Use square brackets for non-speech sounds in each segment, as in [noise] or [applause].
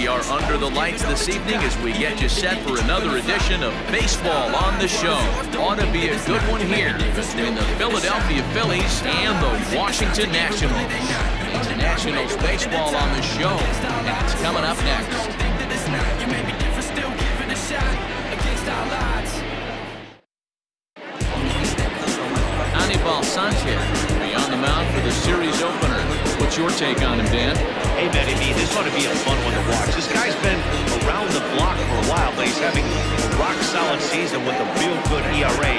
We are under the lights this evening as we get you set for another edition of Baseball on the Show. Ought to be a good one here between the Philadelphia Phillies and the Washington Nationals. It's Nationals baseball on the show, and it's coming up next. Anibal Sanchez will be on the mound for the series opener. What's your take on him, Dan? Hey, Matty B, this ought to be a fun one to watch. This guy's been around the block for a while, but he's having a rock-solid season with a real good ERA.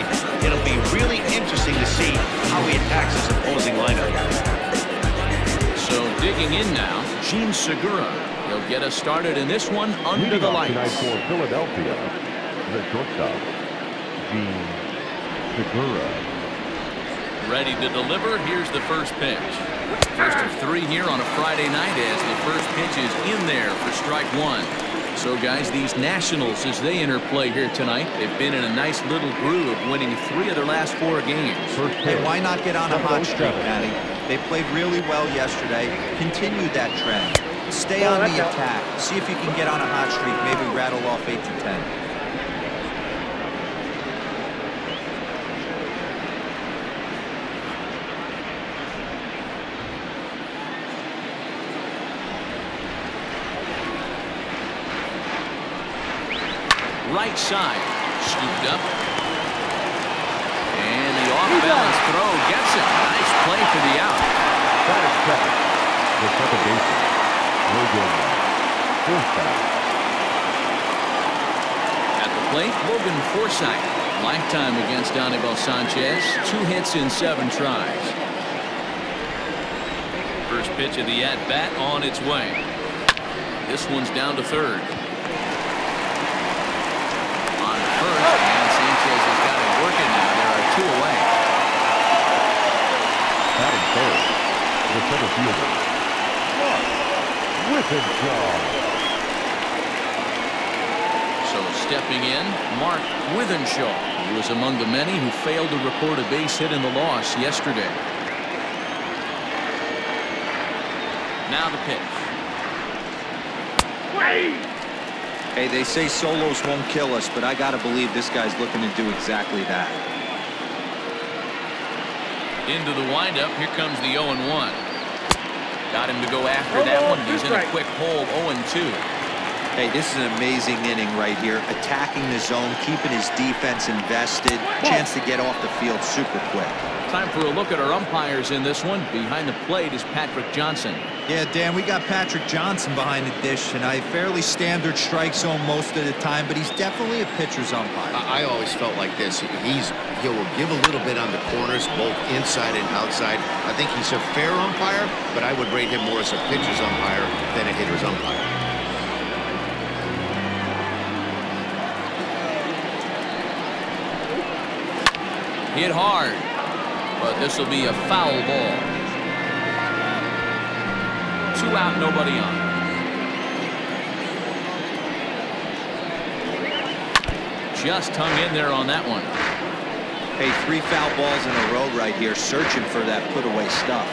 It'll be really interesting to see how he attacks his opposing lineup. So digging in now, Jean Segura. He'll get us started in this one under Leading the lights. tonight for Philadelphia, the shortstop, Jean Segura. Ready to deliver. Here's the first pitch. First of three here on a Friday night as the first pitch is in there for strike one. So guys, these Nationals, as they interplay here tonight, they've been in a nice little groove, winning three of their last four games. Hey, why not get on a hot streak, Matty? They played really well yesterday. Continue that trend. Stay on the attack. See if you can get on a hot streak. Maybe rattle off 8 to 10. Right side, scooped up. And the off-balance throw gets it. Nice play for the out. That is second. The second baseman, Logan Forsythe. At the plate, Logan Forsythe. Lifetime against Anibal Sanchez. Two hits in seven tries. First pitch of the at-bat on its way. This one's down to third. On first, and Sanchez has got it working now. There are two away. Batting third, the center fielder, Mark Whippenshaw. So stepping in, Mark Withenshaw. He was among the many who failed to record a base hit in the loss yesterday. Now the pitch. Hey, they say solos won't kill us, but I got to believe this guy's looking to do exactly that. Into the windup. Here comes the 0 1. Got him to go after that one. He's in a quick hole 0 2. Hey, this is an amazing inning right here. Attacking the zone, keeping his defense invested. Chance to get off the field super quick. Time for a look at our umpires in this one. Behind the plate is Patrick Johnson. Yeah, Dan, we got Patrick Johnson behind the dish tonight. Fairly standard strike zone most of the time, but he's definitely a pitcher's umpire. I I always felt like this. He's he will give a little bit on the corners, both inside and outside. I think he's a fair umpire, but I would rate him more as a pitcher's umpire than a hitter's umpire. Hit hard. But this will be a foul ball. Two out, nobody on. Just hung in there on that one. Hey, three foul balls in a row right here, searching for that put-away stuff.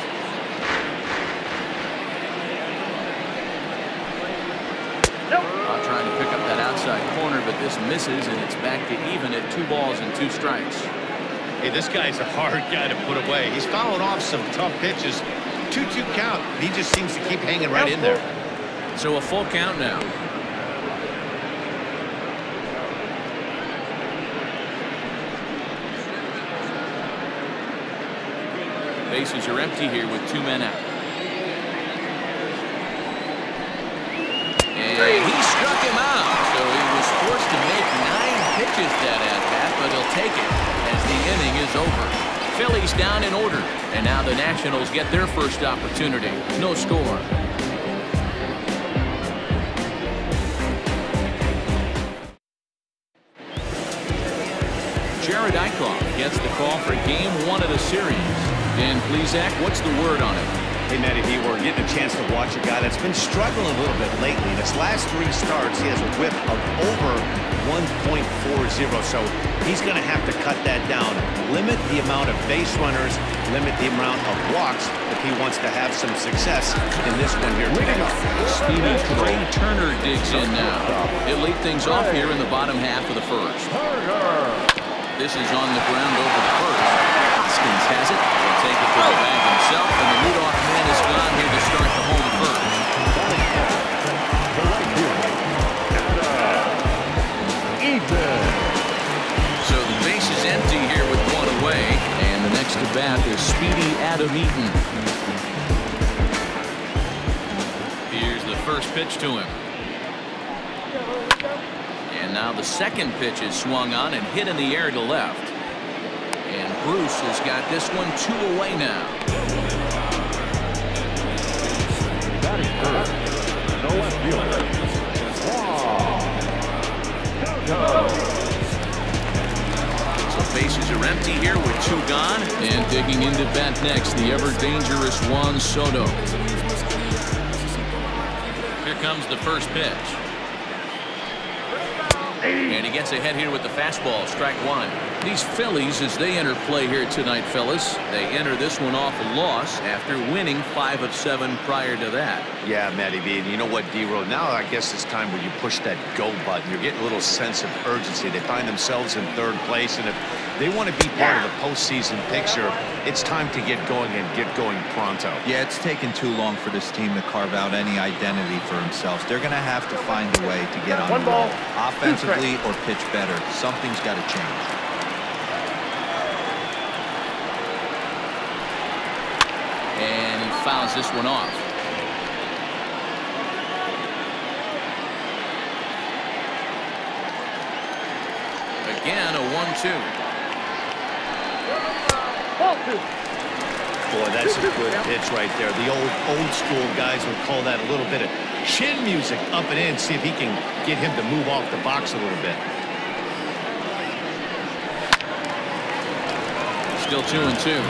Uh, trying to pick up that outside corner, but this misses, and it's back to even at two balls and two strikes. Hey, this guy's a hard guy to put away. He's fouled off some tough pitches. 2-2 count. He just seems to keep hanging right in there. So a full count now. Bases are empty here with two men out. And he struck him out. So he was forced to make nine pitches that at bat, but he'll take it as the inning is over. Phillies down in order. And now the Nationals get their first opportunity. No score. Jerad Eickhoff gets the call for game one of the series. Dan Plesac, what's the word on it? Hey, Matty B, we're getting a chance to watch a guy that's been struggling a little bit lately. In his last three starts, he has a whip of over 1.40, so he's going to have to cut that down. Limit the amount of base runners, limit the amount of walks, if he wants to have some success in this one here today. Speedy Trea Turner digs in now. He'll lead things off here in the bottom half of the first. This is on the ground over the first. Hoskins has it. He'll take it to the bag himself, and the leadoff man is gone here to start the home first. So the base is empty here with one away, and the next to bat is Speedy Adam Eaton. Here's the first pitch to him. And now the second pitch is swung on and hit in the air to left. And Bruce has got this one two away now. Batting first. No left fielder. Wow. So bases are empty here with two gone. And digging into bat next, the ever dangerous Juan Soto. Here comes the first pitch. Gets ahead here with the fastball, strike one. These Phillies, as they enter play here tonight, fellas, they enter this one off a loss after winning five of seven prior to that. Yeah, Matty B. And you know what, D-Row? Now I guess it's time where you push that go button. You're getting a little sense of urgency. They find themselves in third place, and if they want to be part of the postseason picture, it's time to get going and get going pronto. Yeah, it's taken too long for this team to carve out any identity for themselves. They're going to have to find a way to get on One the roll, ball, offensively or pitch better. Something's got to change. And he fouls this one off. Again, a one-two. Ball two. Boy, that's a good pitch right there. The old, old school guys would call that a little bit of chin music up and in. See if he can get him to move off the box a little bit. Still two and two.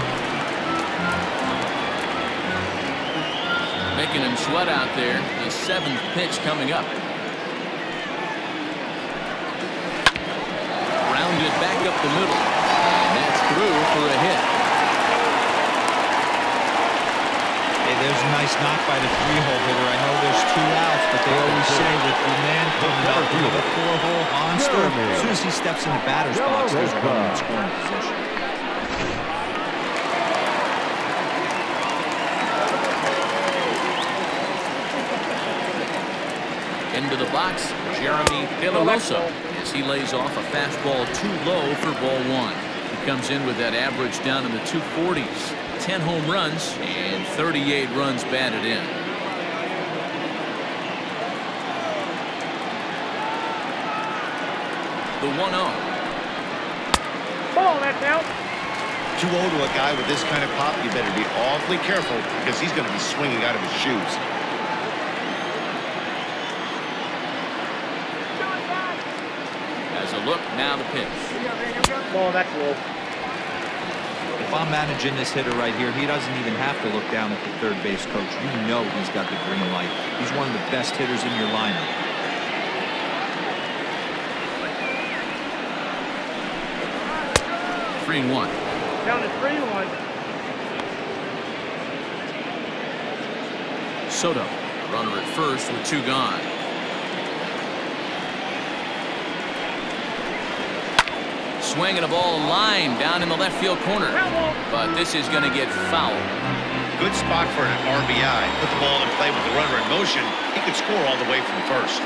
Making him sweat out there. The seventh pitch coming up. Rounded back up the middle. And that's through for a hit. Hey, there's a nice knock by the three-hole hitter. I know there's two outs, but they always say that the man coming up with a four-hole monster, as soon as he steps in the batter's box, there's a runner in scoring position. Into the box, Jeremy De as he lays off a fastball too low for ball one. He comes in with that average down in the 240s. 10 home runs and 38 runs batted in. The 1-0. Ball, that's out. 2-0 to a guy with this kind of pop, you better be awfully careful because he's going to be swinging out of his shoes. As a look, now the pitch. Ball, that's low. If I'm managing this hitter right here, he doesn't even have to look down at the third base coach. You know he's got the green light. He's one of the best hitters in your lineup. Three and one. Down to three one. Soto, runner at first with two gone. Swinging a ball line down in the left field corner. But this is going to get fouled. Good spot for an RBI. Put the ball in play with the runner in motion. He could score all the way from first.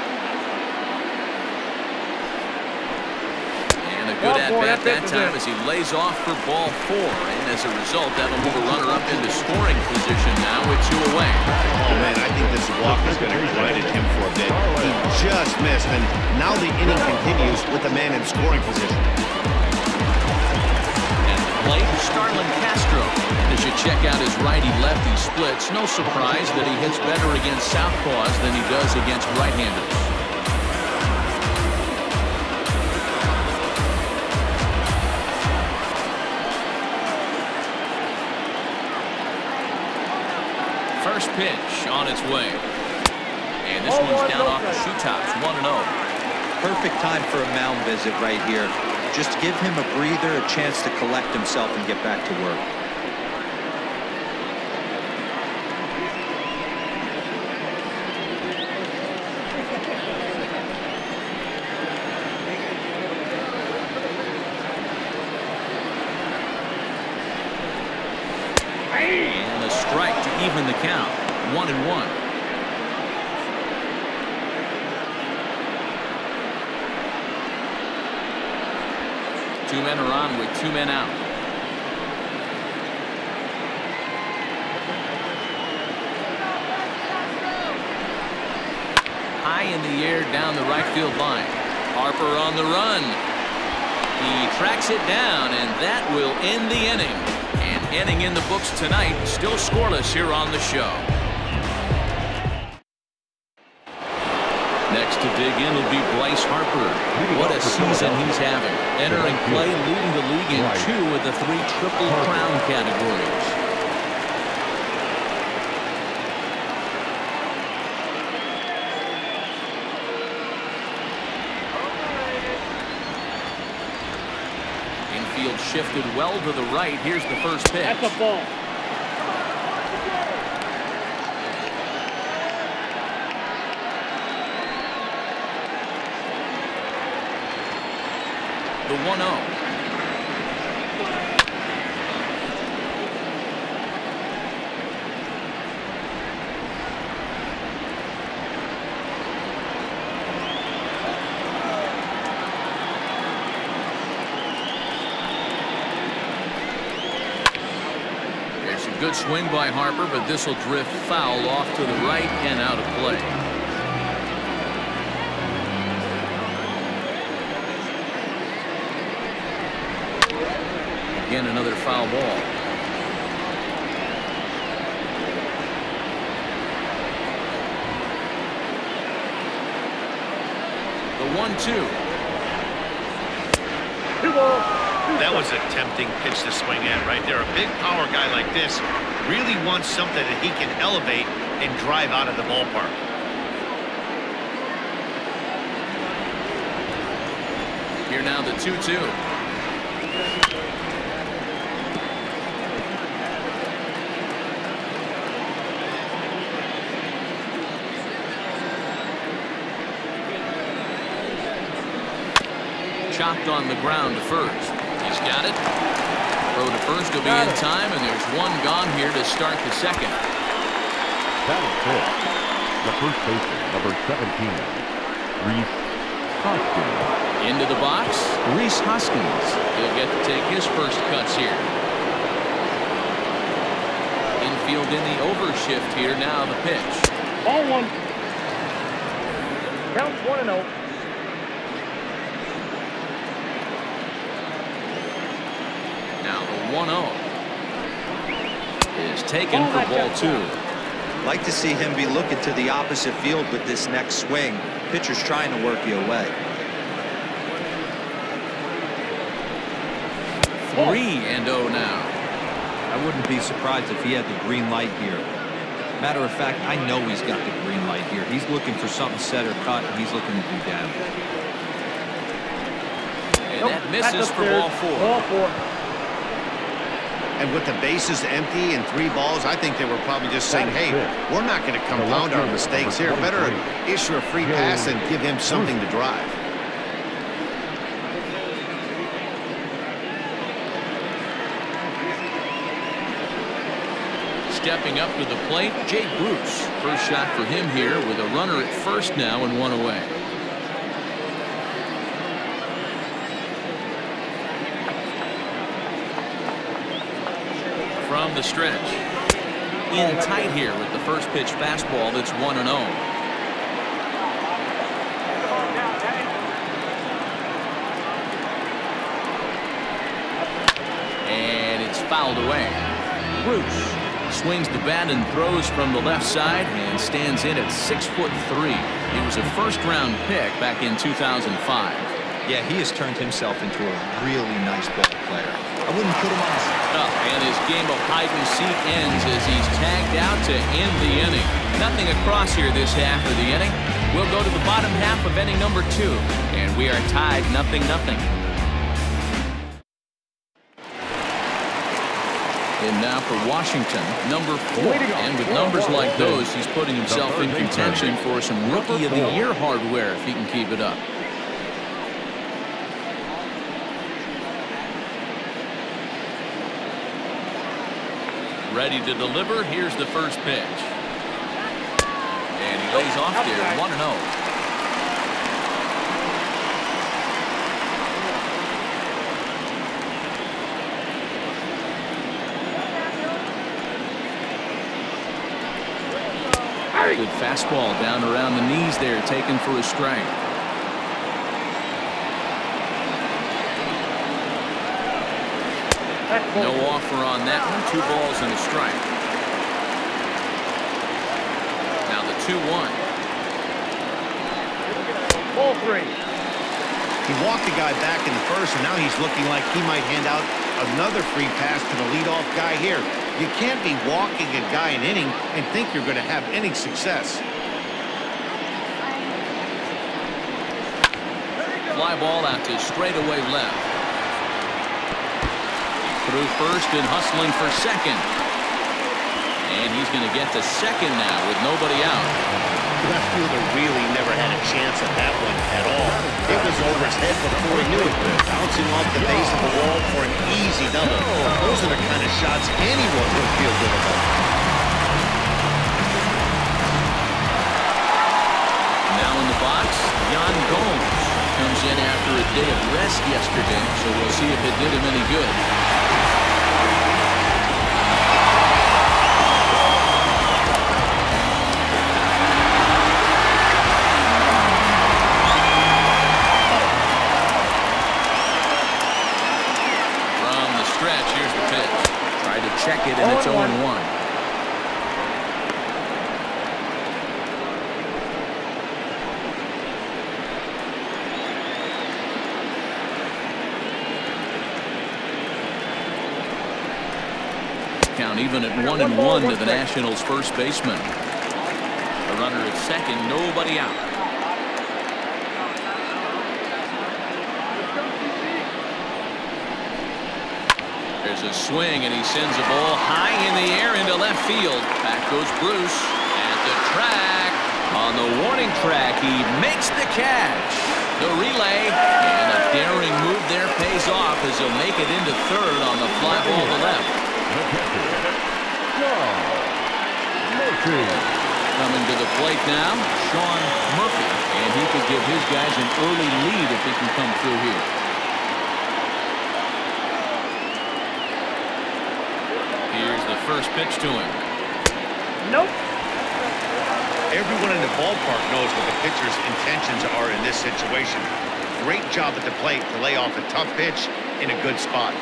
And a good at-bat that that pitch is time as he lays off for ball four. And as a result, that'll move a runner up into scoring position now with two away. Oh, man, I think this walk is going to grind at him for a bit. He just missed, and now the inning continues with the man in scoring position. At the plate, Starlin Castro. As you check out his righty-lefty splits, no surprise that he hits better against southpaws than he does against right-handers. First pitch on its way. And this Oh, one's down off the strike. shoe tops, 1-0. Perfect time for a mound visit right here. Just give him a breather, a chance to collect himself and get back to work. And a strike to even the count. One and one. Two men are on with two men out. High in the air down the right field line. Harper on the run. He tracks it down, and that will end the inning. And inning in the books tonight, still scoreless here on the show. Next to dig in will be Bryce Harper. What a season he's having. Entering play, leading the league in two of the three Triple Crown categories. Infield shifted well to the right. Here's the first pitch. That's a ball. The 1-0. There's a good swing by Harper, but this will drift foul off to the right and out of play. Again, another foul ball. The one-two. Two ball. That was a tempting pitch to swing at right there. A big power guy like this really wants something that he can elevate and drive out of the ballpark. Here now the 2-2. Chopped on the ground to first. He's got it. Throw to first will be in time, and there's one gone here to start the second. Batting fifth, the first baseman, number 17, Rhys Hoskins. Into the box, Rhys Hoskins. He'll get to take his first cuts here. Infield in the overshift here. Now the pitch. Ball one. Count one and oh. Now the 1-0 is taken for ball two. Like to see him be looking to the opposite field with this next swing. Pitcher's trying to work you away. Three and oh now. I wouldn't be surprised if he had the green light here. Matter of fact, I know he's got the green light here. He's looking for something set or cut, and he's looking to do damage. And Nope, that misses for ball four. Ball four. And with the bases empty and three balls, I think they were probably just saying, hey, we're not going to compound our mistakes here. Better issue a free pass and give him something to drive. Stepping up to the plate, Jay Bruce. First shot for him here with a runner at first now and one away. From the stretch. In tight here with the first pitch fastball that's 1 and 0. And it's fouled away. Bruce swings the bat and throws from the left side and stands in at six foot three. He was a first round pick back in 2005. Yeah, he has turned himself into a really nice ball player. I wouldn't put him on the Up and his game of hide and seek ends as he's tagged out to end the inning. Nothing across here this half of the inning. We'll go to the bottom half of inning number two, and we are tied nothing nothing. And now for Washington, number four. And with numbers like those, he's putting himself in contention for some Rookie of the Year hardware if he can keep it up. Ready to deliver. Here's the first pitch. And he lays off there 1 0. Good fastball down around the knees there, taken for a strike. No offer on that one. Two balls and a strike. Now the 2 1. Ball three. He walked the guy back in the first, and now he's looking like he might hand out another free pass to the leadoff guy here. You can't be walking a guy an inning and think you're going to have any success. Fly ball out to straightaway left. Through first and hustling for second. And he's going to get to second now with nobody out. Left fielder really never had a chance at that one at all. It was over his head before he knew it. Bouncing off the base of the wall for an easy double. Those are the kind of shots anyone would feel good about. Now in the box, Yan Gomes comes in after a day of rest yesterday, so we'll see if it did him any good. And it's 0-1. Count even at one and one to the Nationals first baseman. A runner at second, nobody out. A swing and he sends a ball high in the air into left field. Back goes Bruce at the track. On the warning track, he makes the catch. The relay and a daring move there pays off as he'll make it into third on the fly ball to left. Coming to the plate now, Sean Murphy. And he could give his guys an early lead if he can come through here. Here's the first pitch to him. Nope. Everyone in the ballpark knows what the pitcher's intentions are in this situation. Great job at the plate to lay off a tough pitch in a good spot.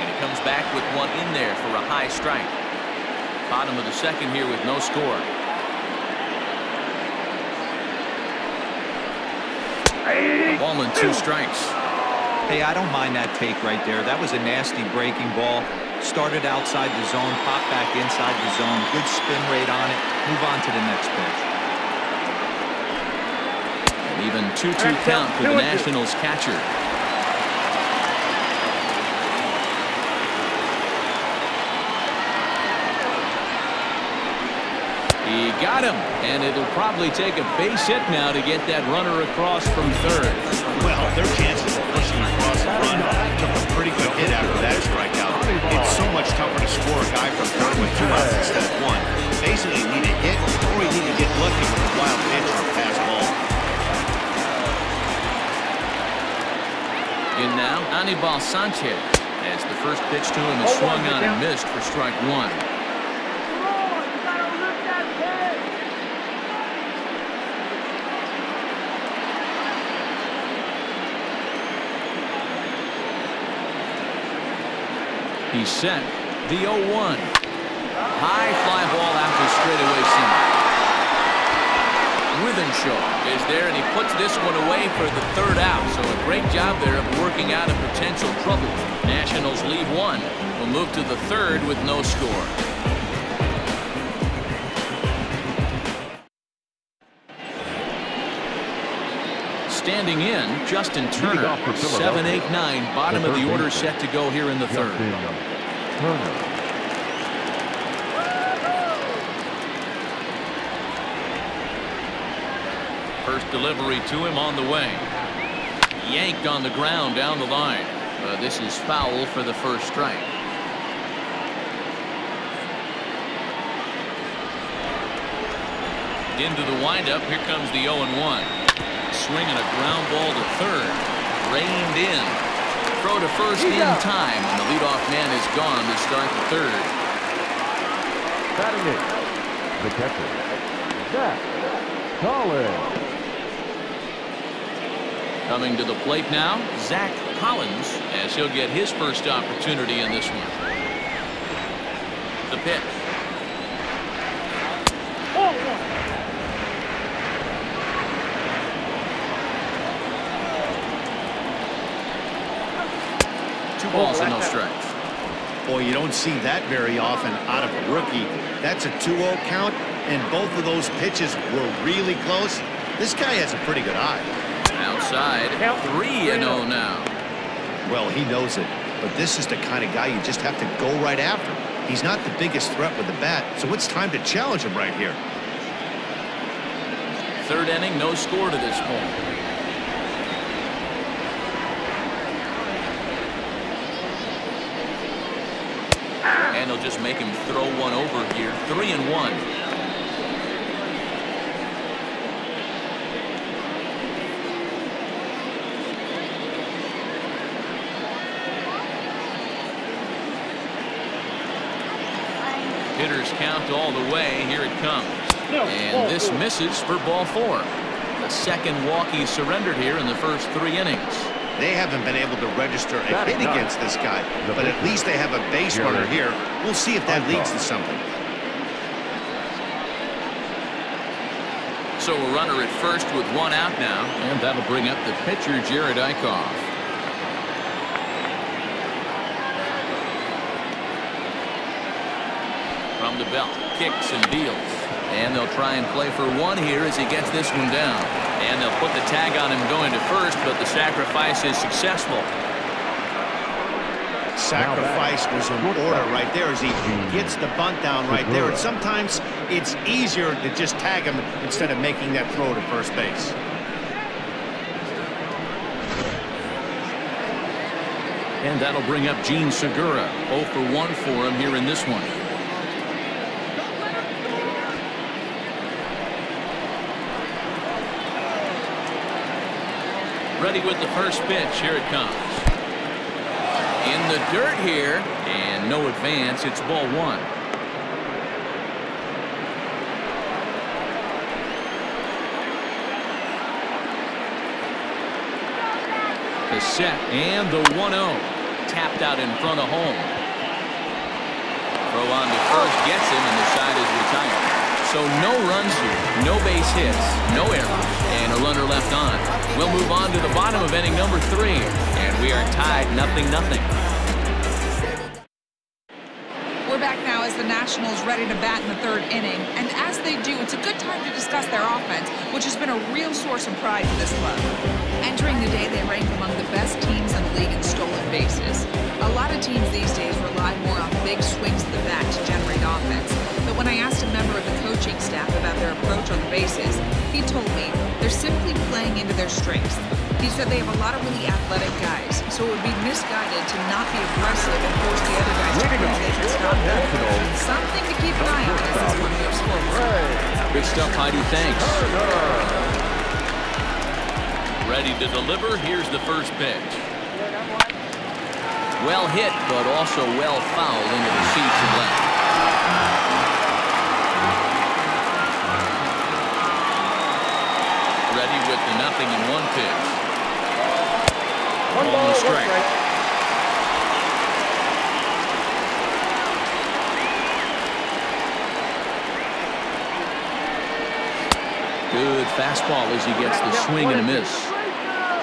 And he comes back with one in there for a high strike. Bottom of the second here with no score. Ball and two strikes. Hey, I don't mind that take right there. That was a nasty breaking ball. Started outside the zone, popped back inside the zone. Good spin rate on it. Move on to the next pitch. An even 2-2 count for the Nationals catcher. He got him, and it'll probably take a base hit now to get that runner across from third. Well, their chances of pushing across the run took a pretty good hit after that strikeout. It's so much tougher to score a guy from third with two outs instead of one. Basically, you need a hit or you need to get lucky with a wild pitch or a pass ball. In now, Anibal Sanchez. As the first pitch to him is swung on and missed for strike one. He's set. The 0-1. High fly ball out to straightaway center. Withenshaw is there, and he puts this one away for the third out. So a great job there of working out a potential trouble. Nationals lead one. Will move to the third with no score. Standing in, Justin Turner, off for Philadelphia. 7-8-9, bottom of the order set to go here in the third. Turner. First delivery to him on the way. Yanked on the ground down the line. Uh, this is foul for the first strike. Into the windup. Here comes the 0 1. Swinging a ground ball to third. Reined in. Throw to first in time, and the leadoff man is gone to start the third. Batting it. The catcher. Zach Collins. Coming to the plate now, Zach Collins, as he'll get his first opportunity in this one. The pitch. Two balls and no strikes. Boy, you don't see that very often out of a rookie. That's a 2-0 count, and both of those pitches were really close. This guy has a pretty good eye. Outside, 3 and 0 now. Well, he knows it, but this is the kind of guy you just have to go right after. He's not the biggest threat with the bat, so it's time to challenge him right here. Third inning, no score to this point. They'll just make him throw one over here. Three and one. Hitters count all the way. Here it comes. And this misses for ball four. The second walk he surrendered here in the first three innings. They haven't been able to register a That hit against this guy, but at least they have a base Here. runner here. We'll see if that leads to something. So a runner at first with one out now, and that'll bring up the pitcher, Jerad Eickhoff. From the belt, kicks and deals. And they'll try and play for one here as he gets this one down. And they'll put the tag on him going to first, but the sacrifice is successful. Sacrifice was in order right there as he gets the bunt down right there. And sometimes it's easier to just tag him instead of making that throw to first base. And that'll bring up Jean Segura. 0 for 1 for him here in this one. Ready with the first pitch. Here it comes. In the dirt here, and no advance. It's ball one. The set and the 1-0. Tapped out in front of home. Throw on to first gets him, and the side is retired. So no runs here, no base hits, no errors, and a runner left on. We'll move on to the bottom of inning number three, and we are tied nothing nothing. We're back now as the Nationals ready to bat in the third inning. And as they do, it's a good time to discuss their offense, which has been a real source of pride for this club. Entering the day, they rank among the best teams in the league in stolen bases. A lot of teams these days rely more on big swings of the bat to generate offense. But when I asked a member of the coaching staff about their approach on the bases, he told me they're simply playing into their strengths. He said they have a lot of really athletic guys, so it would be misguided to not be aggressive and force the other guys to Leading prove they can stop them. Something to keep an eye on as this one moves forward. Good stuff, Heidi. Thanks. Ready to deliver. Here's the first pitch. Well hit, but also well fouled into the seats and left. With the nothing in one pitch. One On ball, the one strike. strike. Good fastball as he gets the swing and a miss.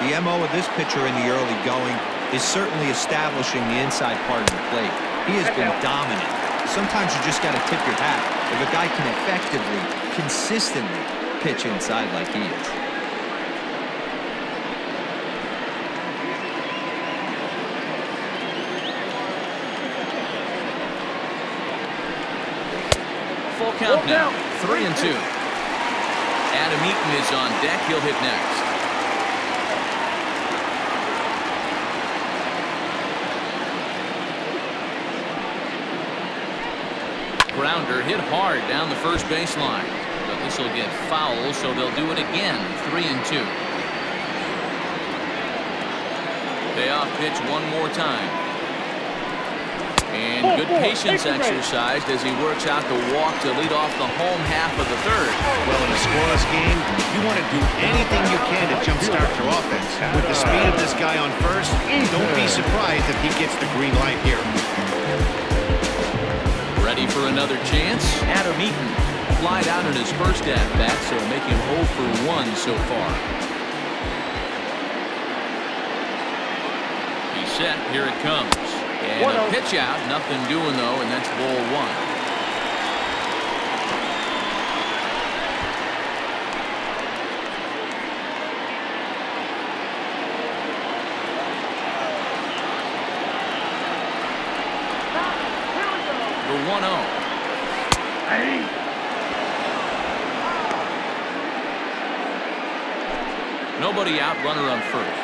The MO of this pitcher in the early going is certainly establishing the inside part of the plate. He has been dominant. Sometimes you just got to tip your hat if a guy can effectively, consistently pitch inside like he is. Count now. Three and two. Adam Eaton is on deck. He'll hit next. Grounder hit hard down the first baseline. But this will get foul, so they'll do it again. Three and two. Payoff pitch one more time. And good patience exercised as he works out the walk to lead off the home half of the third. Well, in a scoreless game, you want to do anything you can to jumpstart your offense. With the speed of this guy on first, don't be surprised if he gets the green light here. Ready for another chance? Adam Eaton flied out in his first at-bat, so making 0 for 1 so far. He's set. Here it comes. And a pitch out. Nothing doing, though, and that's ball one. The 1-0. Nobody out, runner on first.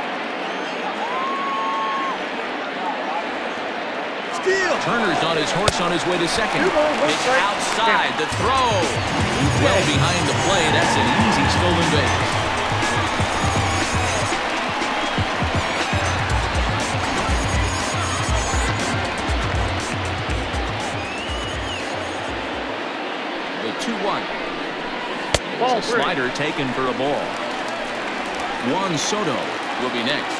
Turner's on his horse on his way to second. It's outside. The throw. Well behind the play. That's an easy stolen base. The 2-1. Ball slider taken for a ball. Juan Soto will be next.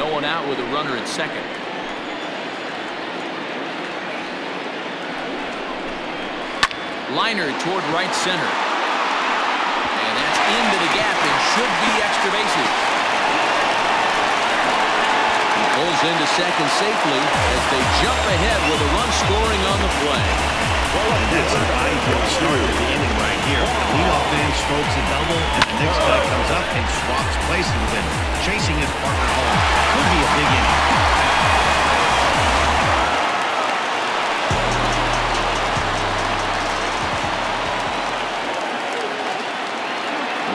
No one out with a runner at second. Liner toward right center. And that's into the gap and should be extra bases. He pulls into second safely as they jump ahead with a run scoring on the play. Well, that's an ideal start the inning right here. Leadoff man strokes a double, and the next guy comes up and swaps places with him, chasing his partner home. Could be a big inning.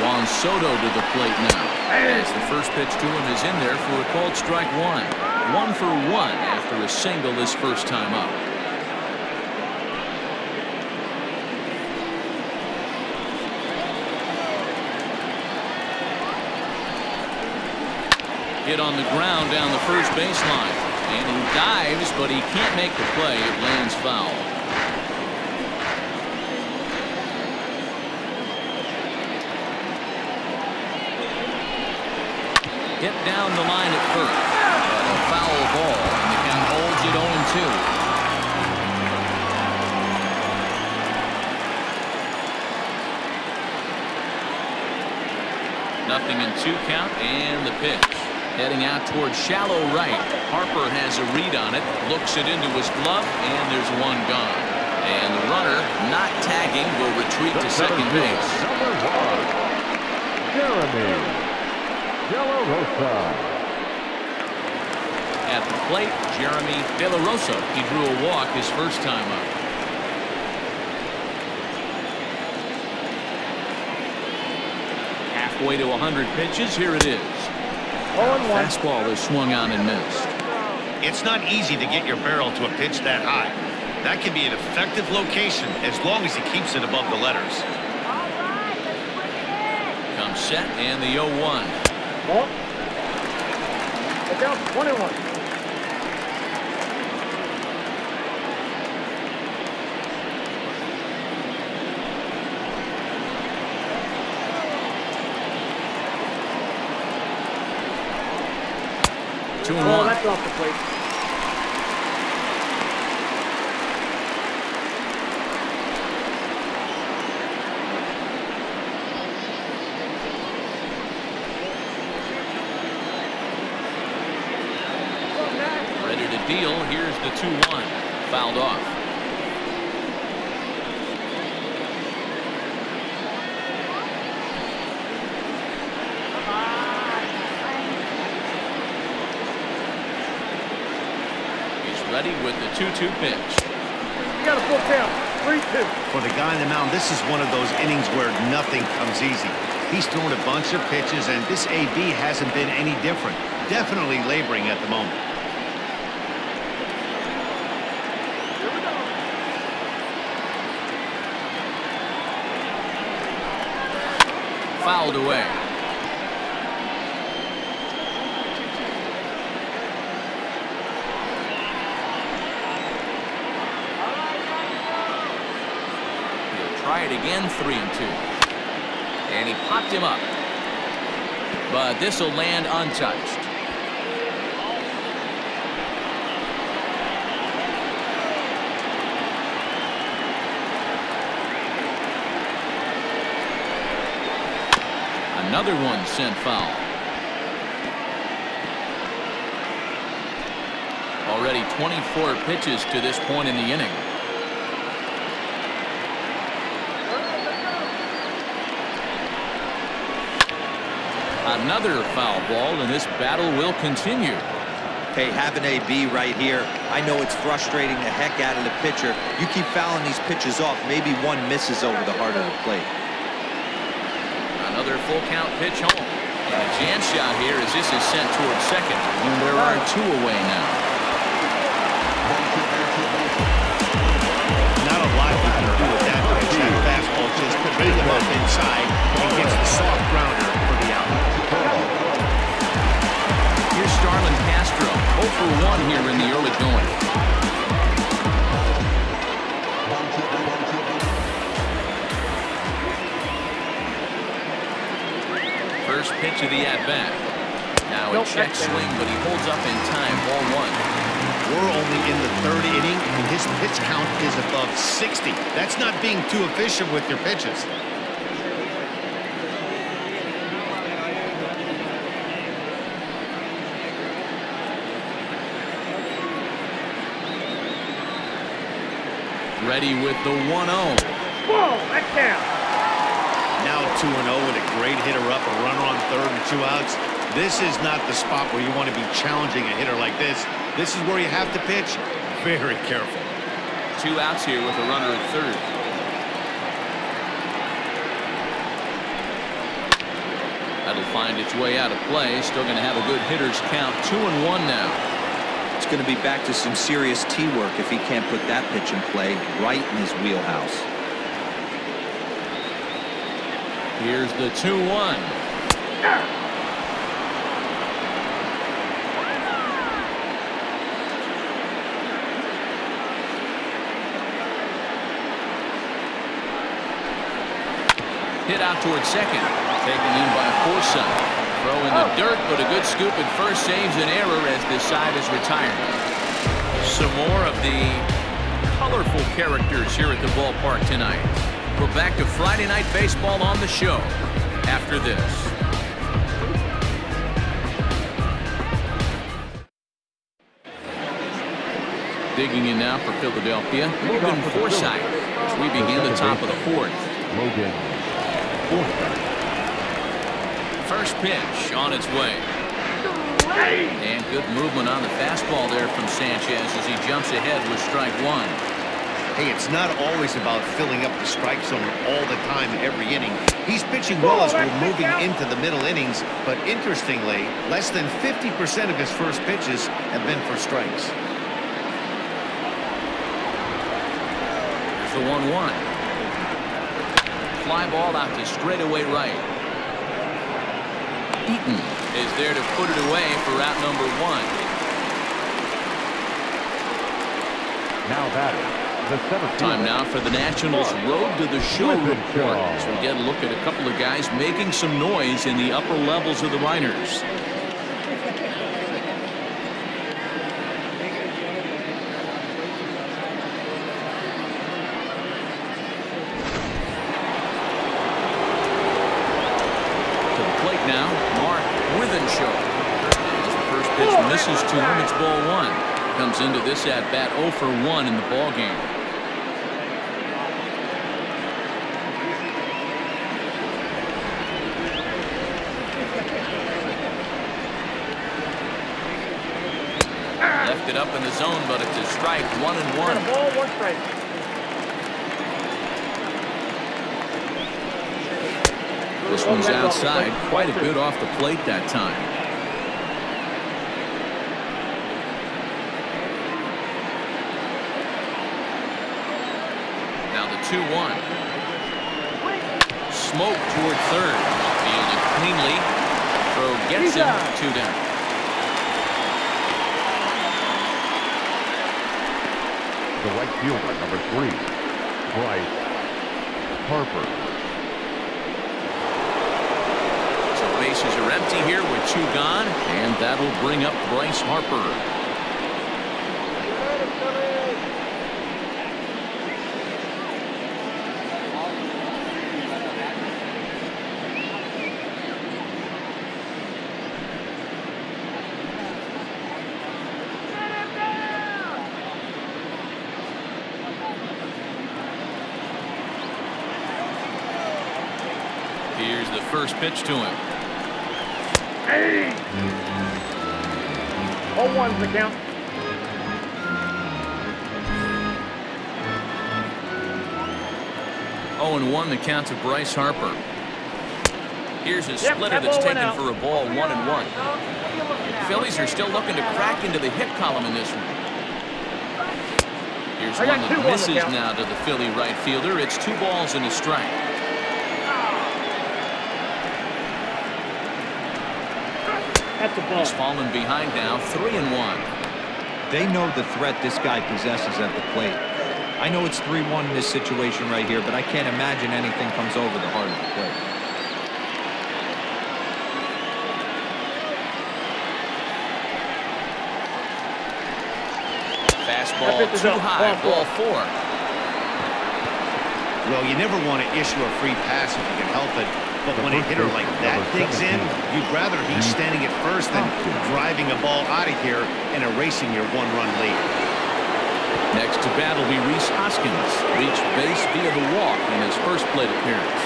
Juan Soto to the plate now. As the first pitch to him is in there for a called strike one. One for one after a single his first time up. Hit on the ground down the first baseline. And he dives, but he can't make the play. It lands foul. Hit down the line at first. But a foul ball, and the count holds it 0-2. Nothing in two count and the pitch. Heading out towards shallow right. Harper has a read on it, looks it into his glove, and there's one gone. And the runner, not tagging, will retreat to second base. Number one, Jeremy De La Rosa. At the plate, Jeremy De La Rosa. He drew a walk his first time up. Halfway to 100 pitches, here it is. Fastball is swung on and missed. It's not easy to get your barrel to a pitch that high. That can be an effective location as long as he keeps it above the letters. Comes set and the 0-1. Look 21. Two and Oh, one. that's off the plate. two pitch. Got a full count. 3-2. For the guy in the mound, this is one of those innings where nothing comes easy. He's thrown a bunch of pitches, and this AB hasn't been any different. Definitely laboring at the moment. Fouled away. Again, three and two. And he popped him up. But this will land untouched. Another one sent foul. Already 24 pitches to this point in the inning. Another foul ball, and this battle will continue. Hey, have an AB right here. I know it's frustrating the heck out of the pitcher. You keep fouling these pitches off, maybe one misses over the heart of the plate. Another full count pitch home. And a chance shot here as this is sent towards second. And there are two away now. Not a lot you can do with that pitch. That fastball just bring him up inside and gets the soft grounder 0 for 1 here in the early going. First pitch of the at-bat. Now a check swing, but he holds up in time. Ball one. We're only in the third inning, and his pitch count is above 60. That's not being too efficient with your pitches. Ready with the 1-0. Whoa, that count. Now 2-0 with a great hitter up, a runner on third and two outs. This is not the spot where you want to be challenging a hitter like this. This is where you have to pitch very careful. Two outs here with a runner at third. That'll find its way out of play. Still going to have a good hitter's count. Two and one now. It's going to be back to some serious tee work if he can't put that pitch in play right in his wheelhouse. Here's the 2-1. Hit out towards second. Taken in by Forsythe. Throw in the dirt, but a good scoop at first saves an error as this side is retired. Some more of the colorful characters here at the ballpark tonight. We're back to Friday Night Baseball on the show after this. Digging in now for Philadelphia, Logan Forsythe as we begin the top of the fourth. Logan Forsythe. First pitch on its way. And good movement on the fastball there from Sanchez as he jumps ahead with strike one. Hey, it's not always about filling up the strike zone all the time, every inning. He's pitching well as we're moving into the middle innings, but interestingly, less than 50% of his first pitches have been for strikes. Here's the 1-1. Fly ball out to straightaway right. Eaton is there to put it away for out number one. Now batter. The center Time now for the Nationals road to the show report as we get a look at a couple of guys making some noise in the upper levels of the minors. two limits ball one. Comes into this at bat 0 for 1 in the ball game. Left it up in the zone, but it's a strike, one and one. Ball, one strike. This one's outside. Quite a bit off the plate that time. Throw gets him. Two down. The right fielder, number three, Bryce Harper. So bases are empty here with two gone, and that'll bring up Bryce Harper. Here's the first pitch to him. Hey! Oh, one's the count. Oh and 1 the count to Bryce Harper. Here's a splitter that that's taken for a ball, one and one. Phillies are still looking to crack into the hit column in this one. Here's one that two on the misses now to the Philly right fielder. It's two balls and a strike. That's a ball. He's fallen behind now, three and one. They know the threat this guy possesses at the plate. I know it's 3-1 in this situation right here, but I can't imagine anything comes over the heart of the plate. Fastball That pitch is too up. high, Ball ball four. Well, you never want to issue a free pass if you can help it. But when a hitter like that digs in, you'd rather he's standing at first than driving a ball out of here and erasing your one-run lead. Next to bat will be Rhys Hoskins. Reached base via the walk in his first plate appearance.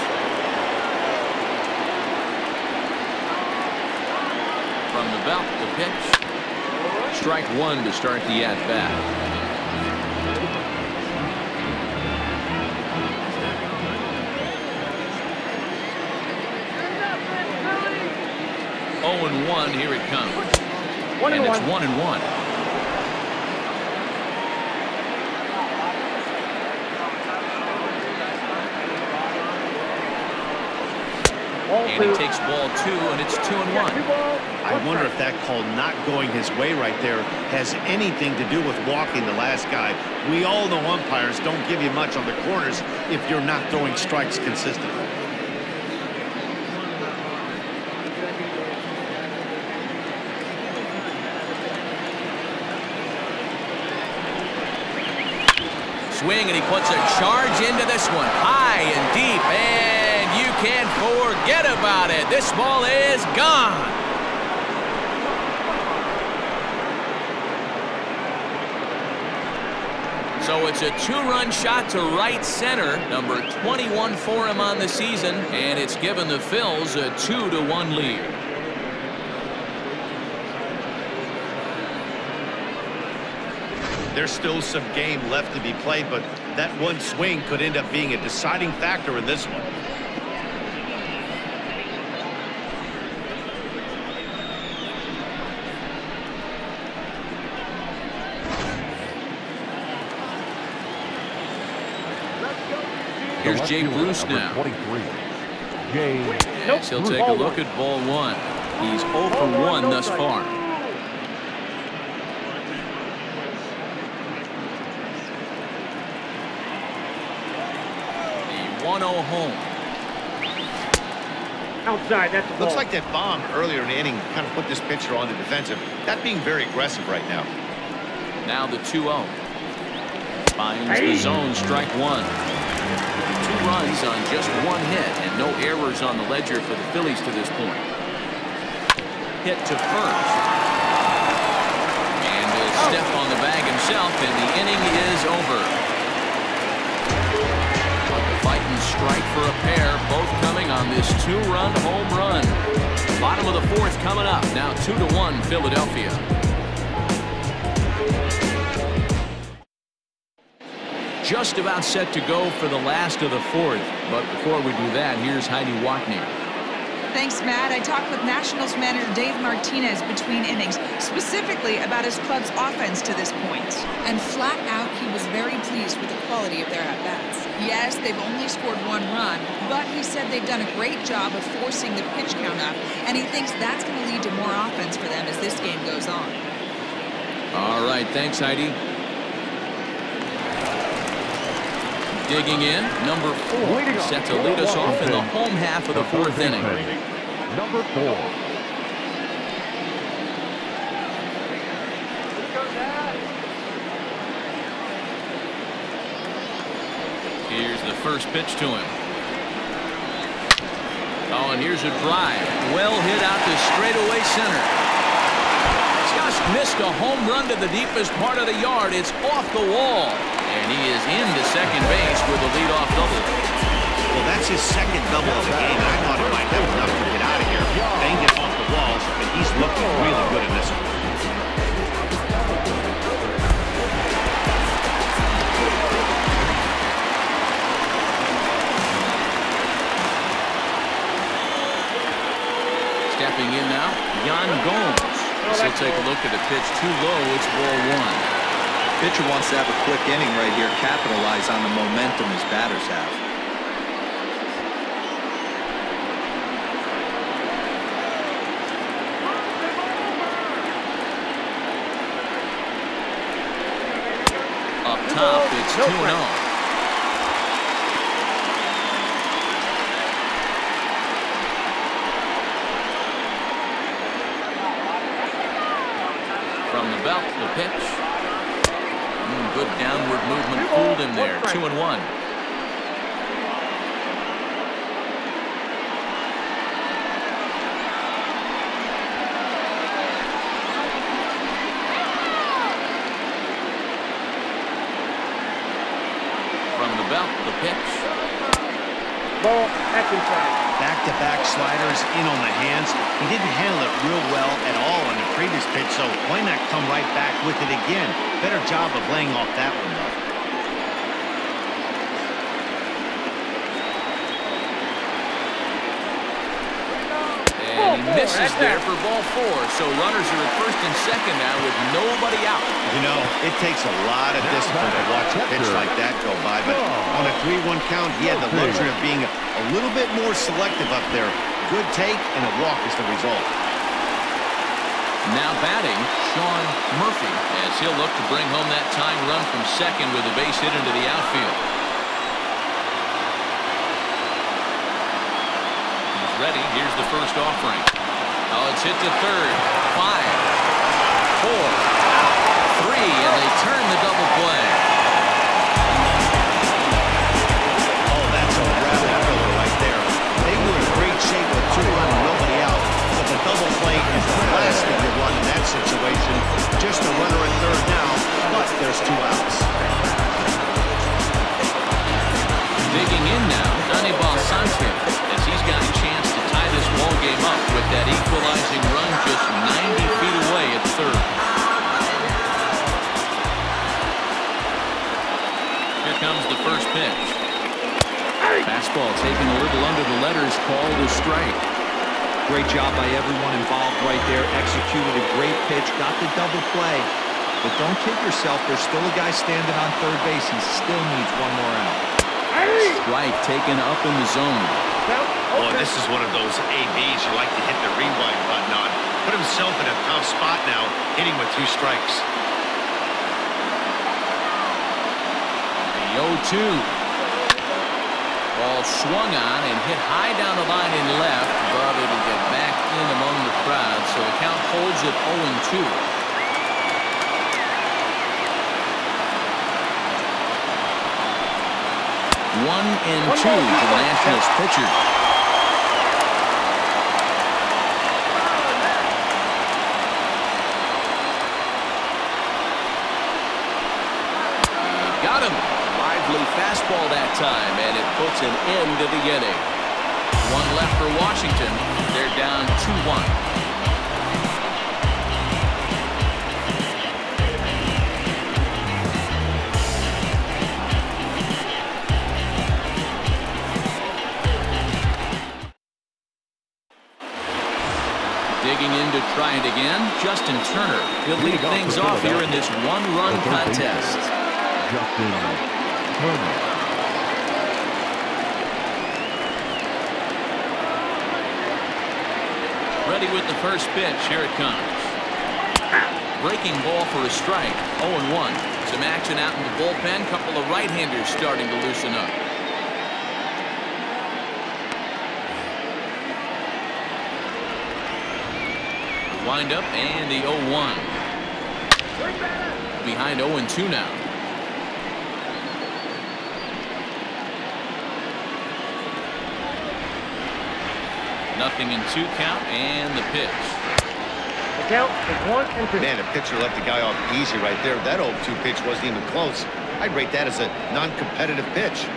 From the belt, the pitch. Strike one to start the at-bat. One, here it comes. One and and it's one. one and one. Ball And two. he takes ball two, and it's two and one. I wonder if that call not going his way right there has anything to do with walking the last guy. We all know umpires don't give you much on the corners if you're not throwing strikes consistently. Swing, and he puts a charge into this one. High and deep, and you can forget about it. This ball is gone. So it's a two-run shot to right center, number 21 for him on the season, and it's given the Phils a two-to-one lead. There's still some game left to be played, but that one swing could end up being a deciding factor in this one. Here's The Jay Bruce now. 23, Jay Yes, he'll take a look at ball one. He's 0 for one, thus far. The 1-0 home. Outside. That's a ball. Looks like that bomb earlier in the inning kind of put this pitcher on the defensive. That being very aggressive right now. Now the 2-0. Finds the zone, strike one. Two runs on just one hit and no errors on the ledger for the Phillies to this point. Hit to first. And uh, he'll step on the bag himself and the inning is over. But and strike for a pair, both coming on this two-run home run. Bottom of the fourth coming up. Now two to one Philadelphia. Just about set to go for the last of the fourth. But before we do that, here's Heidi Watney. Thanks, Matt. I talked with Nationals manager Dave Martinez between innings, specifically about his club's offense to this point. And flat out, he was very pleased with the quality of their at-bats. Yes, they've only scored one run, but he said they've done a great job of forcing the pitch count up, and he thinks that's going to lead to more offense for them as this game goes on. All right, thanks, Heidi. Digging in, number four, set to lead us off in the home half of the fourth inning. Number four. Here's the first pitch to him. Oh, and here's a drive. Well hit out to straightaway center. Just missed a home run to the deepest part of the yard. It's off the wall. And he is into second base with a leadoff double. Well, that's his second double of the game, I thought he might have enough to get out of here. Banged it off the walls, but he's looking really good in this one. Stepping in now, Yan Gomes. As he'll take a look at the pitch too low. It's ball one. Pitcher wants to have a quick inning right here, capitalize on the momentum his batters have. Up top, it's 2 0. From the the pitch. Mm, good downward movement fooled him there. Two and one. From the belt, the pitch. Ball back inside. Back-to-back sliders in on the hands. He didn't handle it real well at all on the previous pitch, so why not come right back with it again? Better job of laying off that one, though. And he misses there for ball four. So runners are at first and second now with nobody out. You know, it takes a lot of discipline to watch a pitch like that go by, but on a 3-1 count, he had the luxury of being a little bit more selective up there. Good take, and a walk is the result. Now batting, Sean Murphy, as he'll look to bring home that tying run from second with a base hit into the outfield. He's ready. Here's the first offering. Oh, it's hit to third. Five, four, three, and they turn the double play. Double play is the last thing you want in that situation. Just a runner at third now, but there's two outs. Digging in now, Anibal Sanchez, as he's got a chance to tie this ball game up with that equalizing run just 90 feet away at third. Here comes the first pitch. Fastball taken a little under the letters, called a strike. Great job by everyone involved right there. Executed a great pitch, got the double play. But don't kid yourself, there's still a guy standing on third base. He still needs one more out. Strike taken up in the zone. Boy, this is one of those ABs you like to hit the rewind button on. Put himself in a tough spot now, hitting with two strikes. The 0-2. Ball swung on and hit high down the line in left, but it'll get back in among the crowd, so the count holds at 0-2. One and two to the Nationals pitcher. Got him. Lively fastball that time, and it puts an end to the inning. One left for Washington. They're down 2-1. First pitch. Here it comes. Breaking ball for a strike. 0-1. Some action out in the bullpen. Couple of right-handers starting to loosen up. Wind up and the 0-1. Behind 0-2 now. Nothing in two count and the pitch. The count is one and two. Man, the pitcher let the guy off easy right there. That old two pitch wasn't even close. I'd rate that as a non-competitive pitch.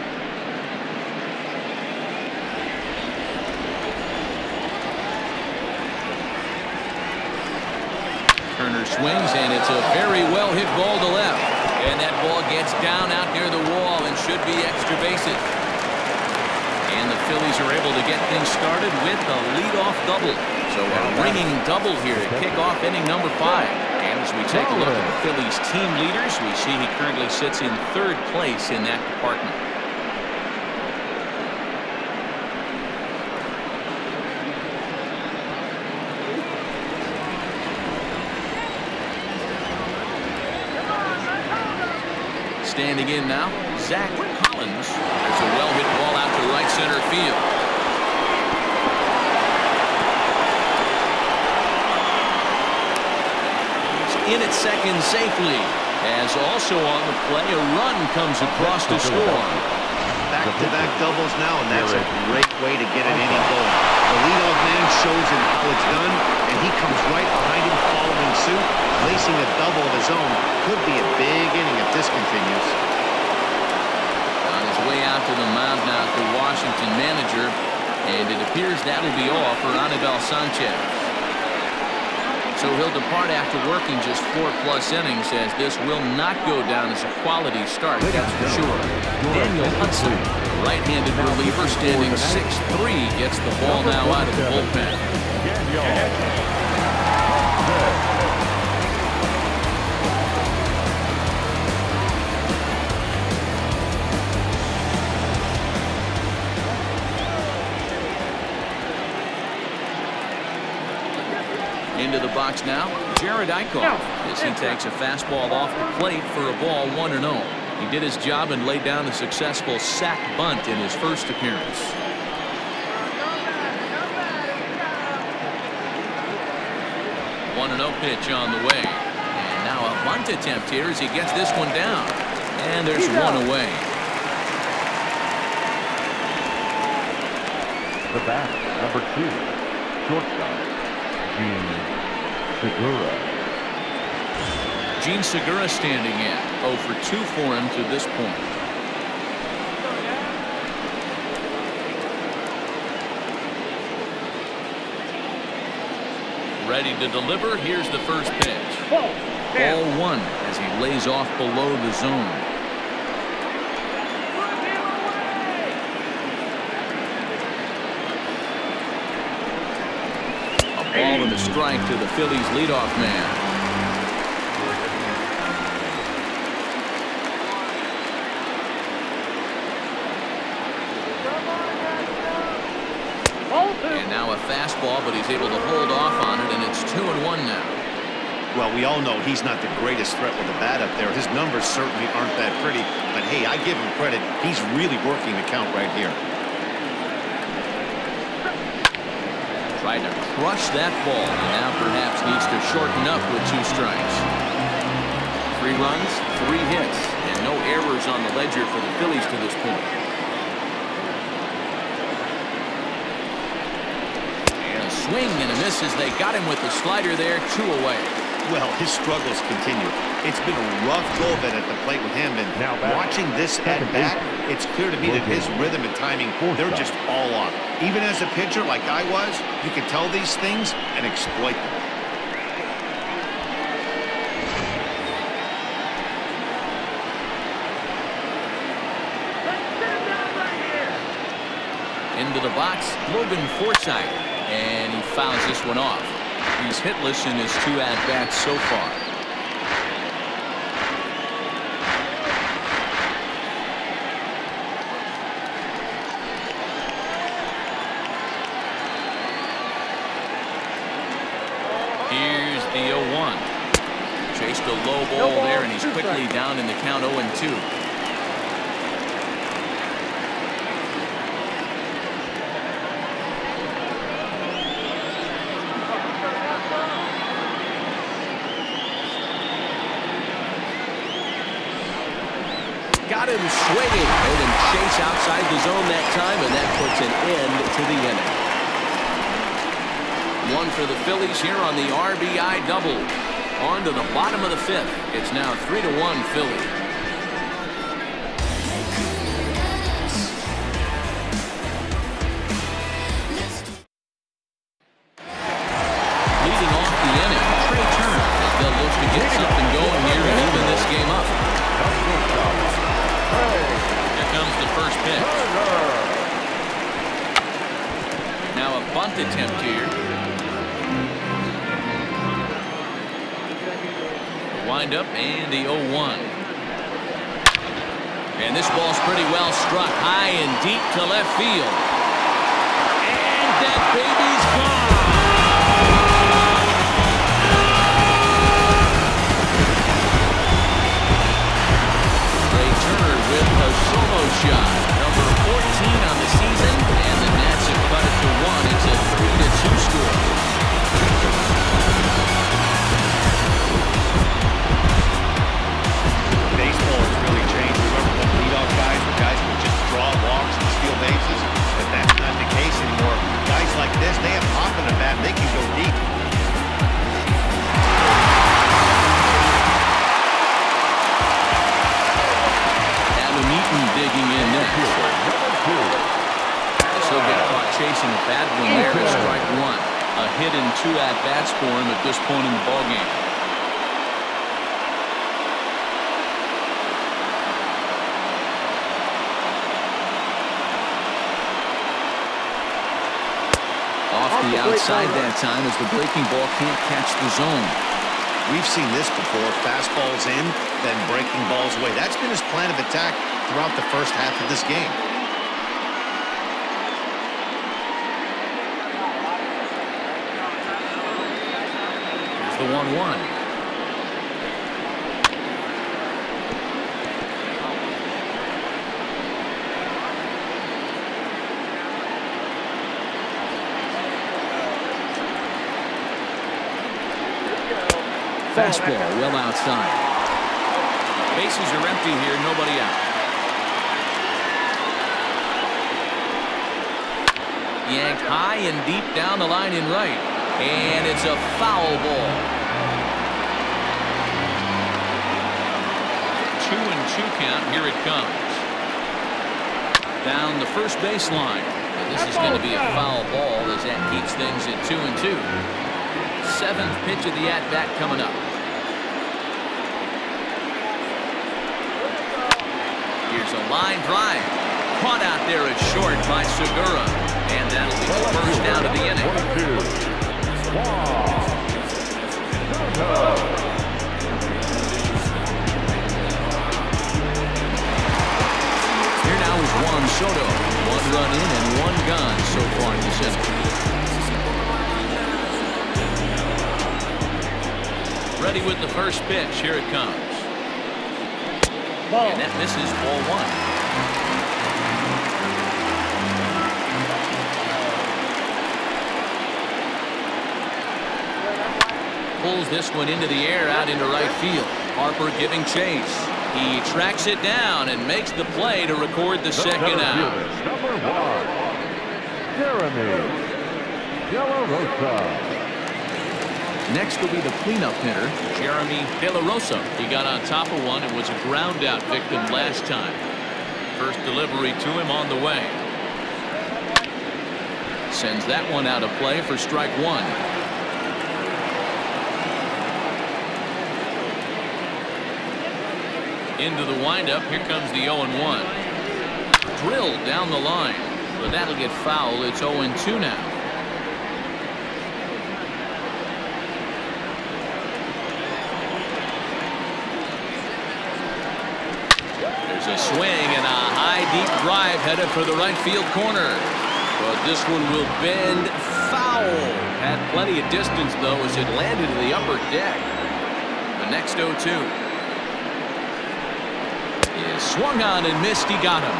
Turner swings, and it's a very well hit ball to left. And that ball gets down out near the wall and should be extra bases. And the Phillies are able to get things started with a leadoff double. So a ringing double here to kick off inning number five. And as we take a look at the Phillies team leaders, we see he currently sits in third place in that department. Standing in now, Zach Collins. There's a well-hit ball out to right center field. He's in at second safely. As also on the play, a run comes across to score. Back-to-back doubles now, and that's a great way to get an inning going. The leadoff man shows him how it's done, and he comes right behind him following suit. Placing a double of his own could be a big inning if this continues. On his way out to the mound now, the Washington manager, and it appears that'll be all for Anibal Sanchez. So he'll depart after working just four-plus innings, as this will not go down as a quality start, that's for sure. Daniel Hudson, right-handed reliever, standing 6-3, gets the ball now out of the bullpen. Into the box now, Jerad Eickhoff, as he takes a fastball off the plate for a ball 1-0. He did his job and laid down a successful sac bunt in his first appearance. One and 0 pitch on the way. And now a bunt attempt here as he gets this one down. And there's one away. The bat, number two, shortstop, Jean Segura. Jean Segura standing in. 0 for 2 for him to this point. Ready to deliver. Here's the first pitch. Ball. Ball one as he lays off below the zone. Strike to the Phillies leadoff man. And now a fastball, but he's able to hold off on it, and it's two and one now. Well, we all know he's not the greatest threat with the bat up there. His numbers certainly aren't that pretty, but hey, I give him credit. He's really working the count right here. Tried to crush that ball, and now perhaps needs to shorten up with two strikes. Three runs, three hits, and no errors on the ledger for the Phillies to this point. And a swing and a miss as they got him with the slider there, two away. Well, his struggles continue. It's been a rough go of it at the plate with him, and Now back. watching this at Second bat, it's clear to me that his rhythm and timing, they're just all off. Even as a pitcher like I was, you can tell these things and exploit them. Into the box, Logan Forsythe, and he fouls this one off. He's hitless in his two at-bats so far. Here's the 0-1. Chased a low ball quickly down in the count 0-2. got him swinging. Made him chase outside the zone that time, and that puts an end to the inning. One for the Phillies here on the RBI double. On to the bottom of the fifth. It's now 3 to one Phillies. outside that time as the breaking ball can't catch the zone. We've seen this before. Fastballs in, then breaking balls away. That's been his plan of attack throughout the first half of this game. The 1-1. Fastball well outside. Bases are empty here, nobody out. Yanked high and deep down the line in right. And it's a foul ball. Two and two count. Here it comes. Down the first baseline. This is going to be a foul ball as that keeps things at two and two seventh pitch of the at-bat coming up. Here's a line drive. Caught out there at short by Segura. And that'll be the first down of the inning. Here now is Juan Soto. One run in and one gone so far in this inning. Ready with the first pitch. Here it comes. Ball. And that misses ball one. Pulls this one into the air out into right field. Harper giving chase. He tracks it down and makes the play to record the, the second out. Number one, Jeremy De Rosa. Next will be the cleanup hitter, Jeremy De La Rosa. He got on top of one and was a ground out victim last time. First delivery to him on the way. Sends that one out of play for strike one. into the windup. Here comes the 0 and 1. Drilled down the line, but that'll get foul. It's 0 and 2 now. There's a swing and a high deep drive headed for the right field corner. But this one will bend foul. Had plenty of distance though as it landed in the upper deck. The next 0-2 swung on and missed. He got him.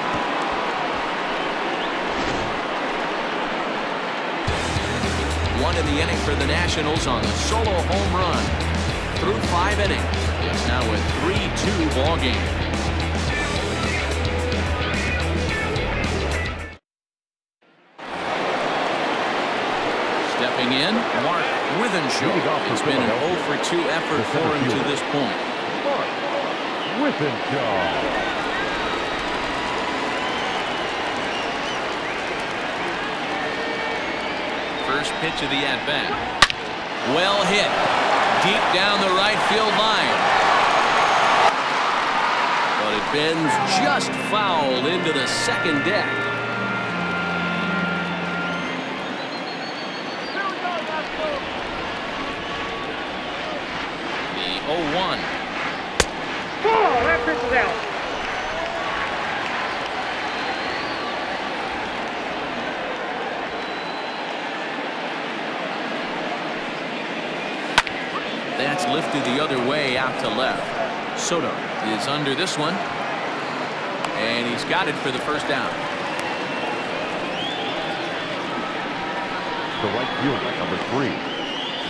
One in the inning for the Nationals on a solo home run. Through five innings. It's now a 3-2 ball game. Stepping in, Mark Withenshaw. It's been an 0 for 2 effort for him to this point. Withenshaw. First pitch of the at-bat. Well hit. Deep down the right field line. But it bends just foul into the second deck. The 0-1. Oh, that pitch is out. That's the other way out to left. Soto is under this one. And he's got it for the first down. The right fielder, number three,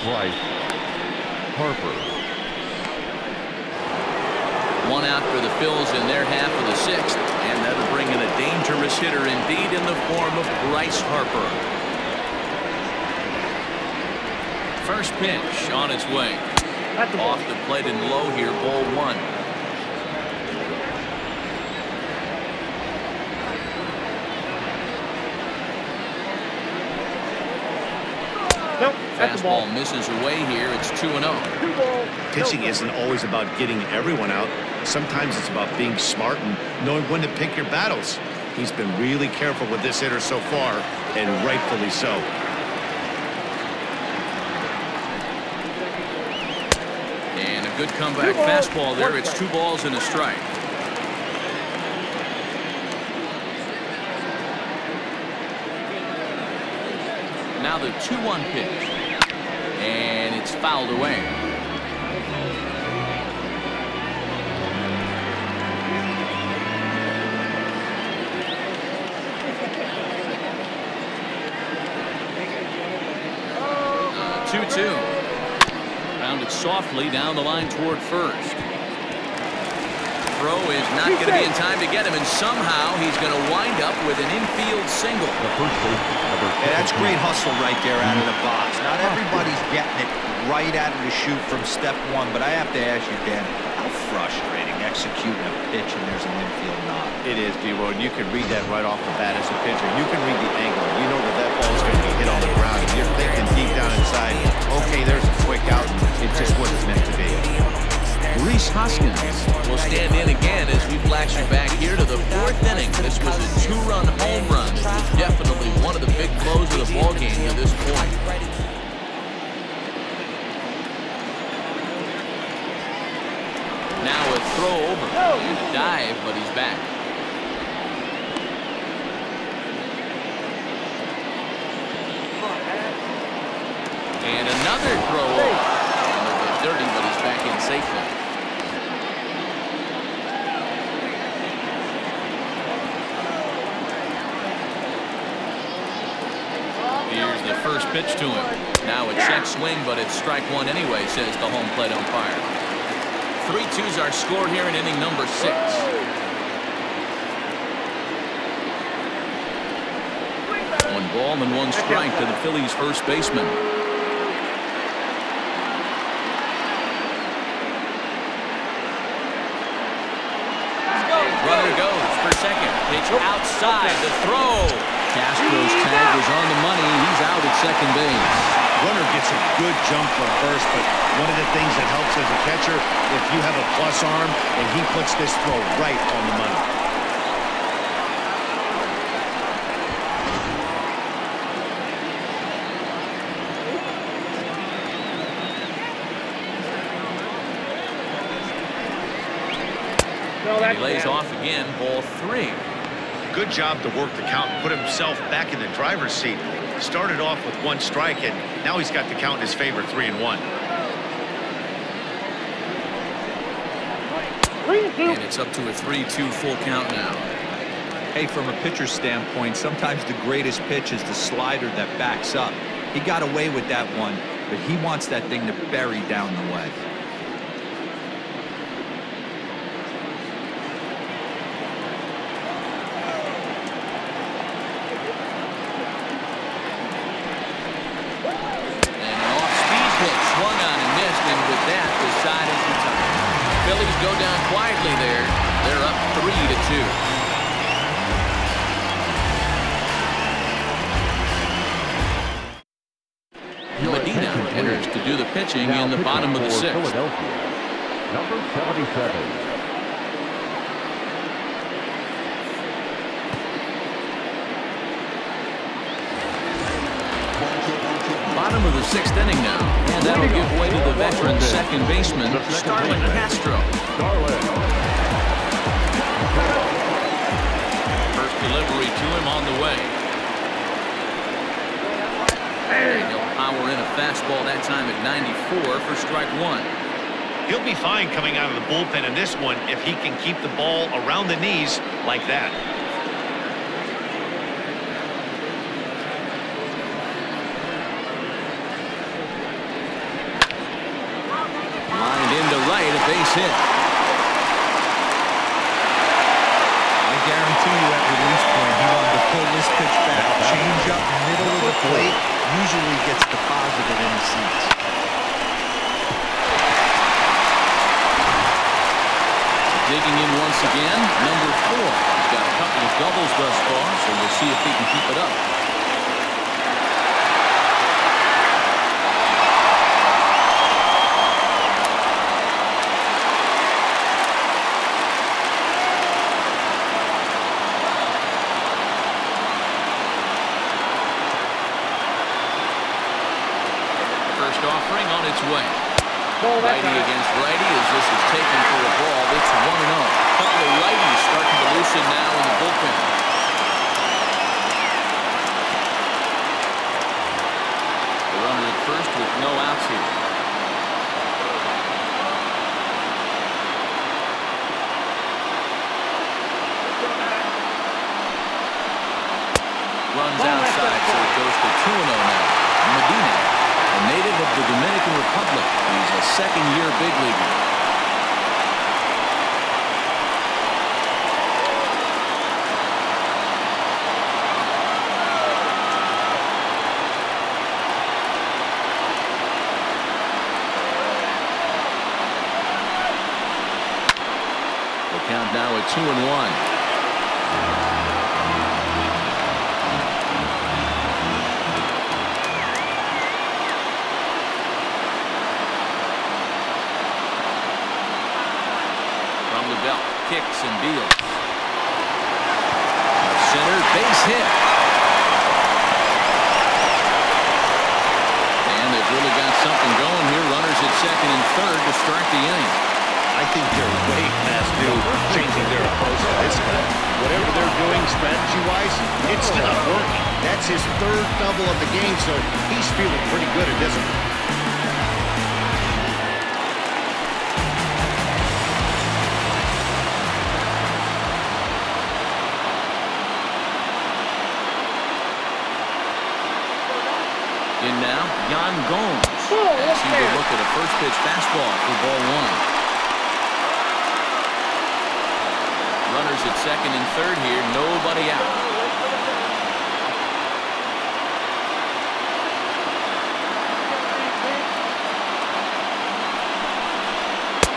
Bryce Harper. One out for the Phils in their half of the sixth. And that'll bring in a dangerous hitter indeed in the form of Bryce Harper. First pitch on its way. That's the ball. Off the plate and low here, ball one. Nope, that's the ball. Fastball misses away here. It's 2 0. Two. Pitching isn't always about getting everyone out. Sometimes it's about being smart and knowing when to pick your battles. He's been really careful with this hitter so far, and rightfully so. And a good comeback fastball there. It's two balls and a strike. Now the 2-1 pitch. And it's fouled away. Softly down the line toward first. Throw is not going to be in time to get him, and somehow he's going to wind up with an infield single. The first baseman, number Yeah, that's great hustle right there out of the box. Not everybody's getting it right out of the chute from step one, but I have to ask you, Dan, how frustrating executing a pitch and there's an infield knock. It is, D-Road. You can read that right off the bat as a pitcher. You can read the angle. You know that that ball is going to be hit on the ground. And you're thinking deep down inside, okay, there's a quick out. And it just wasn't meant to be. Rhys Hoskins will stand in again as we flash you back here to the fourth inning. This was a two-run home run. It was definitely one of the big blows of the ball game to this throw over and dive, but he's back. And another throw over. And dirty, but he's back in safely. Here's the first pitch to him. Now a check swing, but it's strike one anyway, says the home plate umpire. 3-2's our score here in inning number six. One ball and one strike to the Phillies first baseman. Runner goes for second. Pitch outside. The throw. Castro's tag was on the money. He's out at second base. Runner gets a good jump from first, but one of the things that helps as a catcher, if you have a plus arm and he puts this throw right on the money. No. all that. He lays off again, ball three. Good job to work the count and put himself back in the driver's seat. Started off with one strike, and now he's got the count in his favor, three and one. And it's up to a 3-2 full count now. Hey, from a pitcher's standpoint, sometimes the greatest pitch is the slider that backs up. He got away with that one, but he wants that thing to bury down the way. Bottom of the sixth. Philadelphia, number 77. Bottom of the sixth inning now, and that'll give way to the veteran second baseman, Starlin Castro. First delivery to him on the way. And he'll power in a fastball that time at 94 for strike one. He'll be fine coming out of the bullpen in this one if he can keep the ball around the knees like that. Lined into right, a base hit. I guarantee you at release point, he wanted to pull this pitch back. Change up middle of plate usually gets deposited in the seats. Digging in once again, number four. He's got a couple of doubles thus far, so we'll see if he can keep it up. First offering on its way. Ball that Righty time. against righty as this is taken for a ball. It's 1-0. Couple of righties starting to loosen now in the bullpen. The runner at first with no outs here. Runs outside, so it goes to 2-0 now. Medina, a native of the Dominican Republic. Second-year big leaguer. Now at two and one. Oh, look there. look at a first pitch fastball for ball one. Runners at second and third here, nobody out.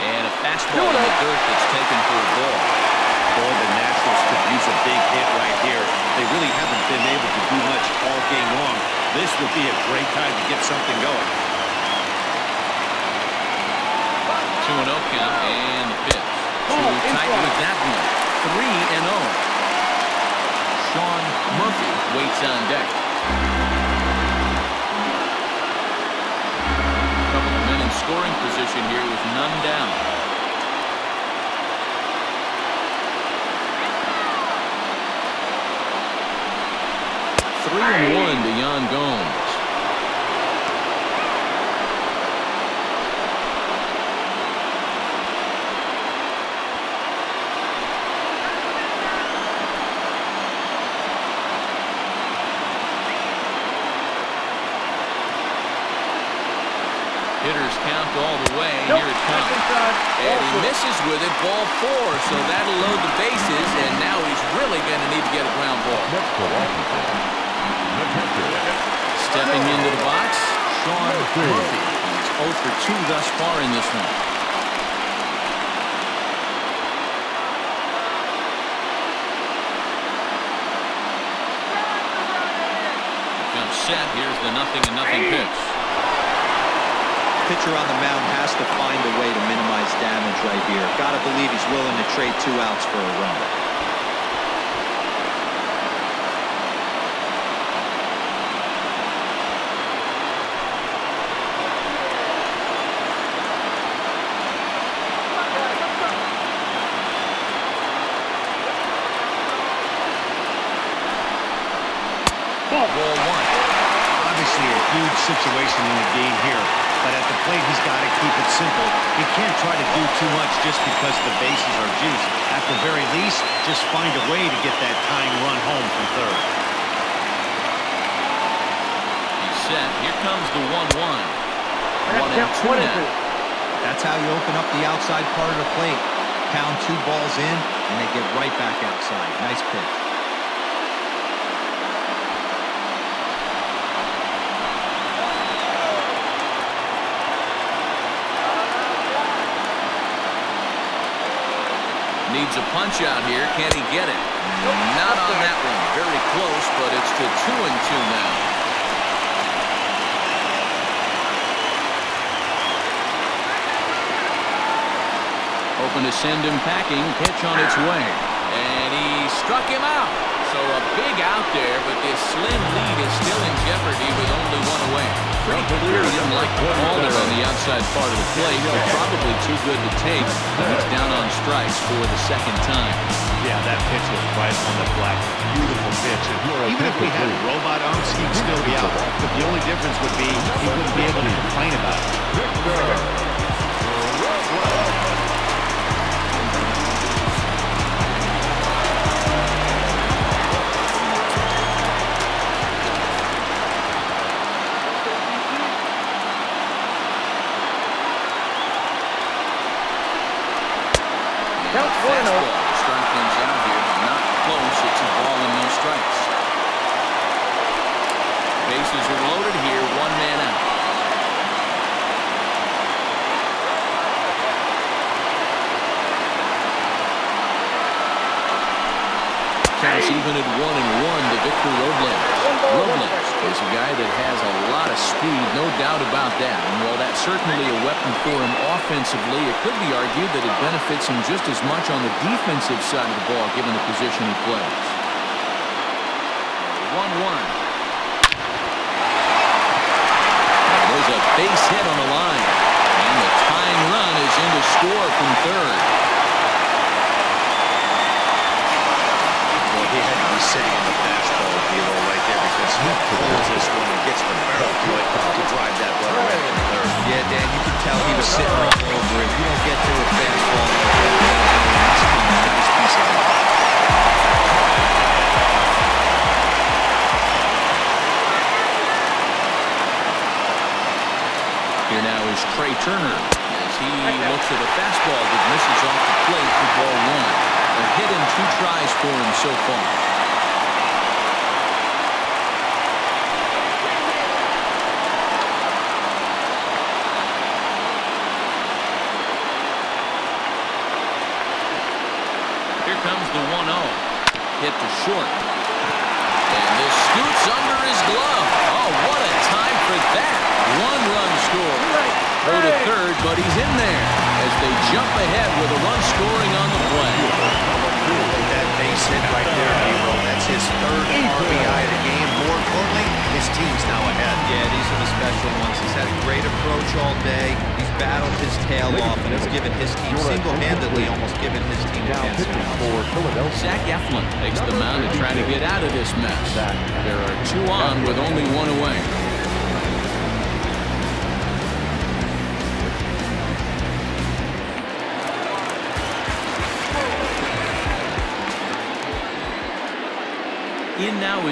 And a fastball in the dirt that's taken for a ball. Boy, the Nationals could use a big hit right here. They really haven't been able to do much all game long. This would be a great time to get something going. 2-0 count and the pitch. Too tight with that one. 3-0. Sean Murphy waits on deck. Couple of men in scoring position here with none down. Three and one to Yan Gomes. It. And he misses with it. Ball four. So that'll load the bases. And now he's really going to need to get a ground ball. Stepping into the box, Sean Murphy. He's 0 for 2 thus far in this one. Comes set. Here's the nothing and nothing pitch pitcher on the mound has to find a way to minimize damage right here. Got to believe he's willing to trade two outs for a run. Ball one. Obviously a huge situation in the game here. But at the plate, he's got to keep it simple. He can't try to do too much just because the bases are juiced. At the very least, just find a way to get that tying run home from third. He's set. Here comes the 1-1. One and two now. That's how you open up the outside part of the plate. Pound two balls in, and they get right back outside. Nice pitch. Needs a punch out here. Can he get it? Not on that one. Very close, but it's to two and two now. Hoping to send him packing. Pitch on its way. And he struck him out. So a big out there, but this slim lead is still in jeopardy with only one away pretty clear he didn't like the ball there on the outside part of the plate, but probably too good to take. He's down on strikes for the second time. Yeah, that pitch was right on the black. Beautiful pitch. Even if we had robot arms, he'd still be out. But the only difference would be he wouldn't be able to complain about it. To Robles. Robles is a guy that has a lot of speed, no doubt about that. And while that's certainly a weapon for him offensively, it could be argued that it benefits him just as much on the defensive side of the ball, given the position he plays. 1-1. There's a base hit on the line. And the tying run is in to score from third. Well, he had sitting on the fastball right there because he pulls this one and gets the barrel to to drive that runner in third. Yeah, Dan, you can tell he was sitting all over it. You don't get to a fastball. Here now is Trea Turner as he looks at a fastball that misses off the plate for ball one. A hit in two tries for him so far.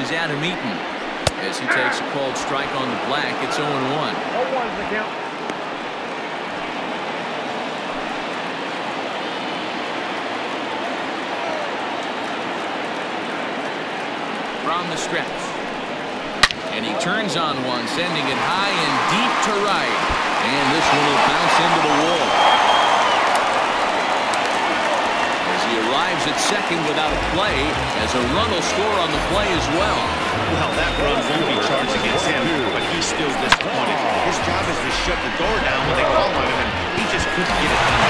Is Adam Eaton. As he takes a called strike on the black, it's 0-1. 0-1's the count. From the stretch. And he turns on one, sending it high and deep to right. And this one will bounce into the wall. As he at second without a play, as a run will score on the play as well. Well, that run won't be charged against him, but he's still disappointed. His job is to shut the door down when they call on him, and he just couldn't get it done.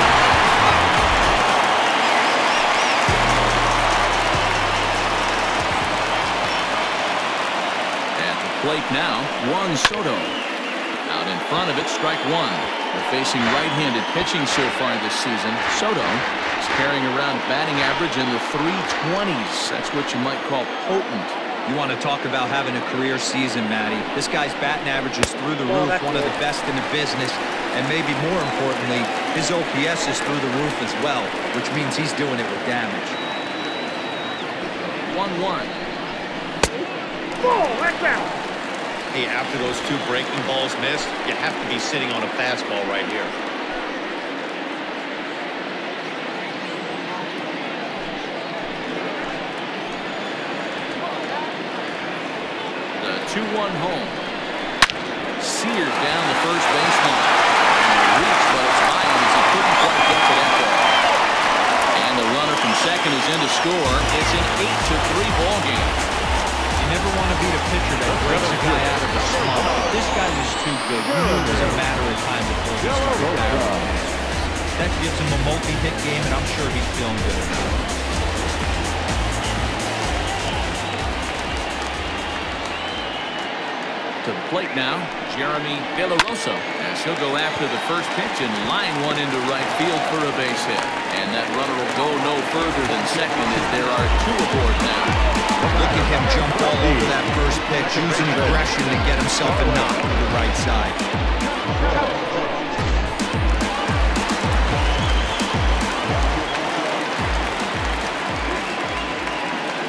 At the plate now, Juan Soto. Out in front of it, strike one. They're facing right-handed pitching so far this season. Soto carrying around batting average in the 320s. That's what you might call potent. You want to talk about having a career season, Matty. This guy's batting average is through the oh, roof, one of the best in the business, and maybe more importantly, his OPS is through the roof as well, which means he's doing it with damage. 1-1. Ball, that's out. Hey, after those two breaking balls missed, you have to be sitting on a fastball right here. 2-1 home. Seared down the first baseline. And reached, but it's high as he couldn't quite get to that ball. And the runner from second is in to score. It's an 8-3 ball game. You never want to beat a pitcher that breaks a guy out of the slump. This guy was too good. You knew it was a matter of time before he out. That gives him a multi-hit game, and I'm sure he's feeling good about it. To the plate now, Jeremy De La Rosa, as he'll go after the first pitch and line one into right field for a base hit. And that runner will go no further than second as there are two aboard now. Look at him jump all over that first pitch, using aggression to get himself a knock to the right side.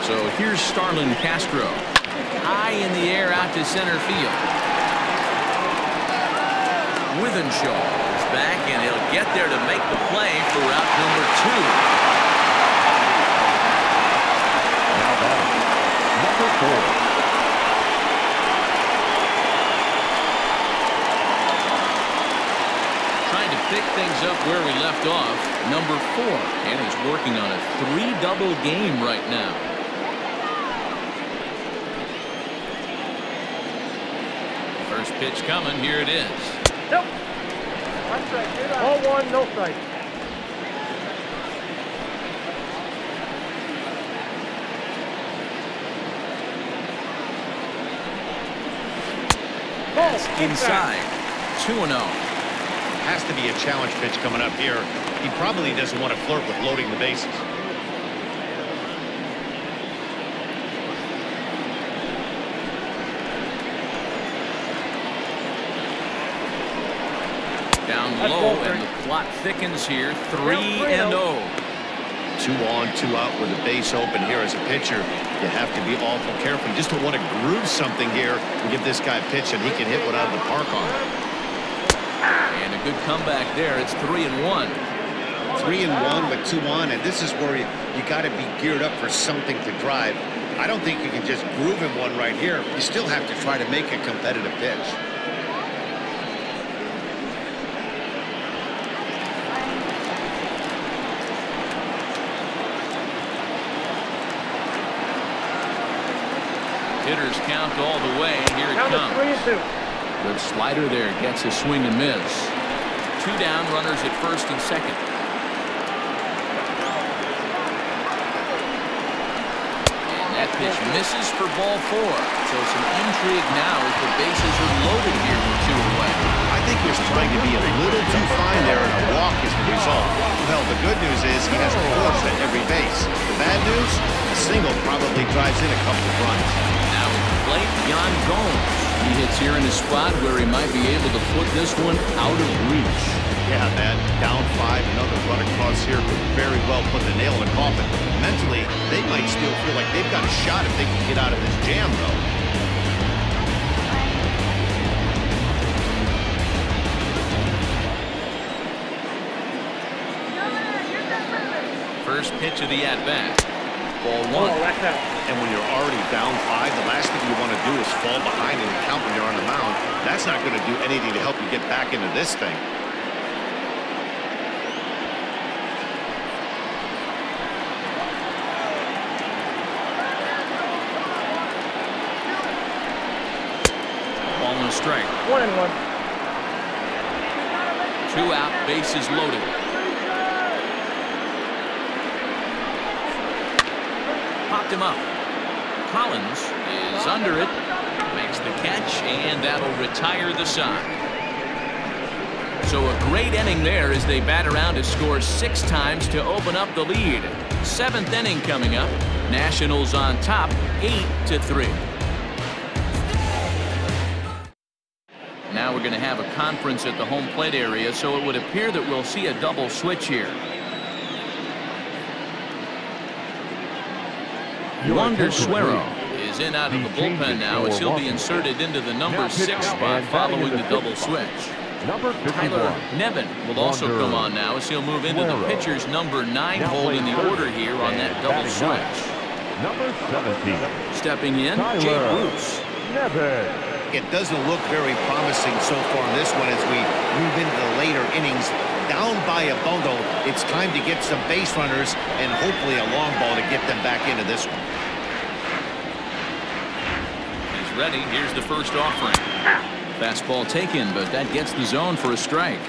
So here's Starlin Castro. High in the air out to center field. Withenshaw is back, and he'll get there to make the play for route number two. Now number four. Trying to pick things up where we left off. Number four, and he's working on a three-double game right now. First pitch coming. Here it is. Nope. One strike. Good eye. 0-1, no strike. Ball, oh, Inside. 2-0. Has to be a challenge pitch coming up here. He probably doesn't want to flirt with loading the bases. Down That's low, and the plot thickens here. 3 and oh. 0. Two on, two out with the base open here as a pitcher. You have to be awful careful. You just don't want to groove something here and give this guy a pitch and he can hit one out of the park on it. And a good comeback there. It's 3 and 1. Three and one, with two on, and this is where you, you got to be geared up for something to drive. I don't think you can just groove him one right here. You still have to try to make a competitive pitch. Hitters count all the way. Here it comes. three and two. Good slider there. Gets a swing and miss. Two down runners at first and second. And that pitch misses for ball four. So some intrigue now as the bases are loaded here with two away. I think he was trying to be a little too fine there, and a walk is the result. Well, the good news is he has a force at every base. The bad news, a single probably drives in a couple of runs. Now at plate, Yan Gomes. He hits here in a spot where he might be able to put this one out of reach. Yeah, that down five, another run across here could very well put the nail in the coffin. Mentally, they might still feel like they've got a shot if they can get out of this jam, though. First pitch of the at-bat. Ball one. Oh, and when you're already down five, the last thing you want to do is fall behind and count when you're on the mound. That's not going to do anything to help you get back into this thing. Ball and strike. One and one. Two out, bases loaded. Him up. Collins is under it. Makes the catch, and that'll retire the side. So a great inning there as they bat around to score six times to open up the lead. Seventh inning coming up. Nationals on top, eight to three. Now we're going to have a conference at the home plate area, so it would appear that we'll see a double switch here. Wander Suero is in out of the bullpen now as he'll be inserted into the number six spot following the double switch. Number Tyler Nevin will also come on now as he'll move into the pitcher's number nine Now hole in the order here on that double switch. Number 17. Stepping in, Jay Bruce. Nevin. It doesn't look very promising so far in this one as we move into the later innings. Down by a bundle, it's time to get some base runners and hopefully a long ball to get them back into this one. He's ready. Here's the first offering. Fastball taken, but that gets the zone for a strike.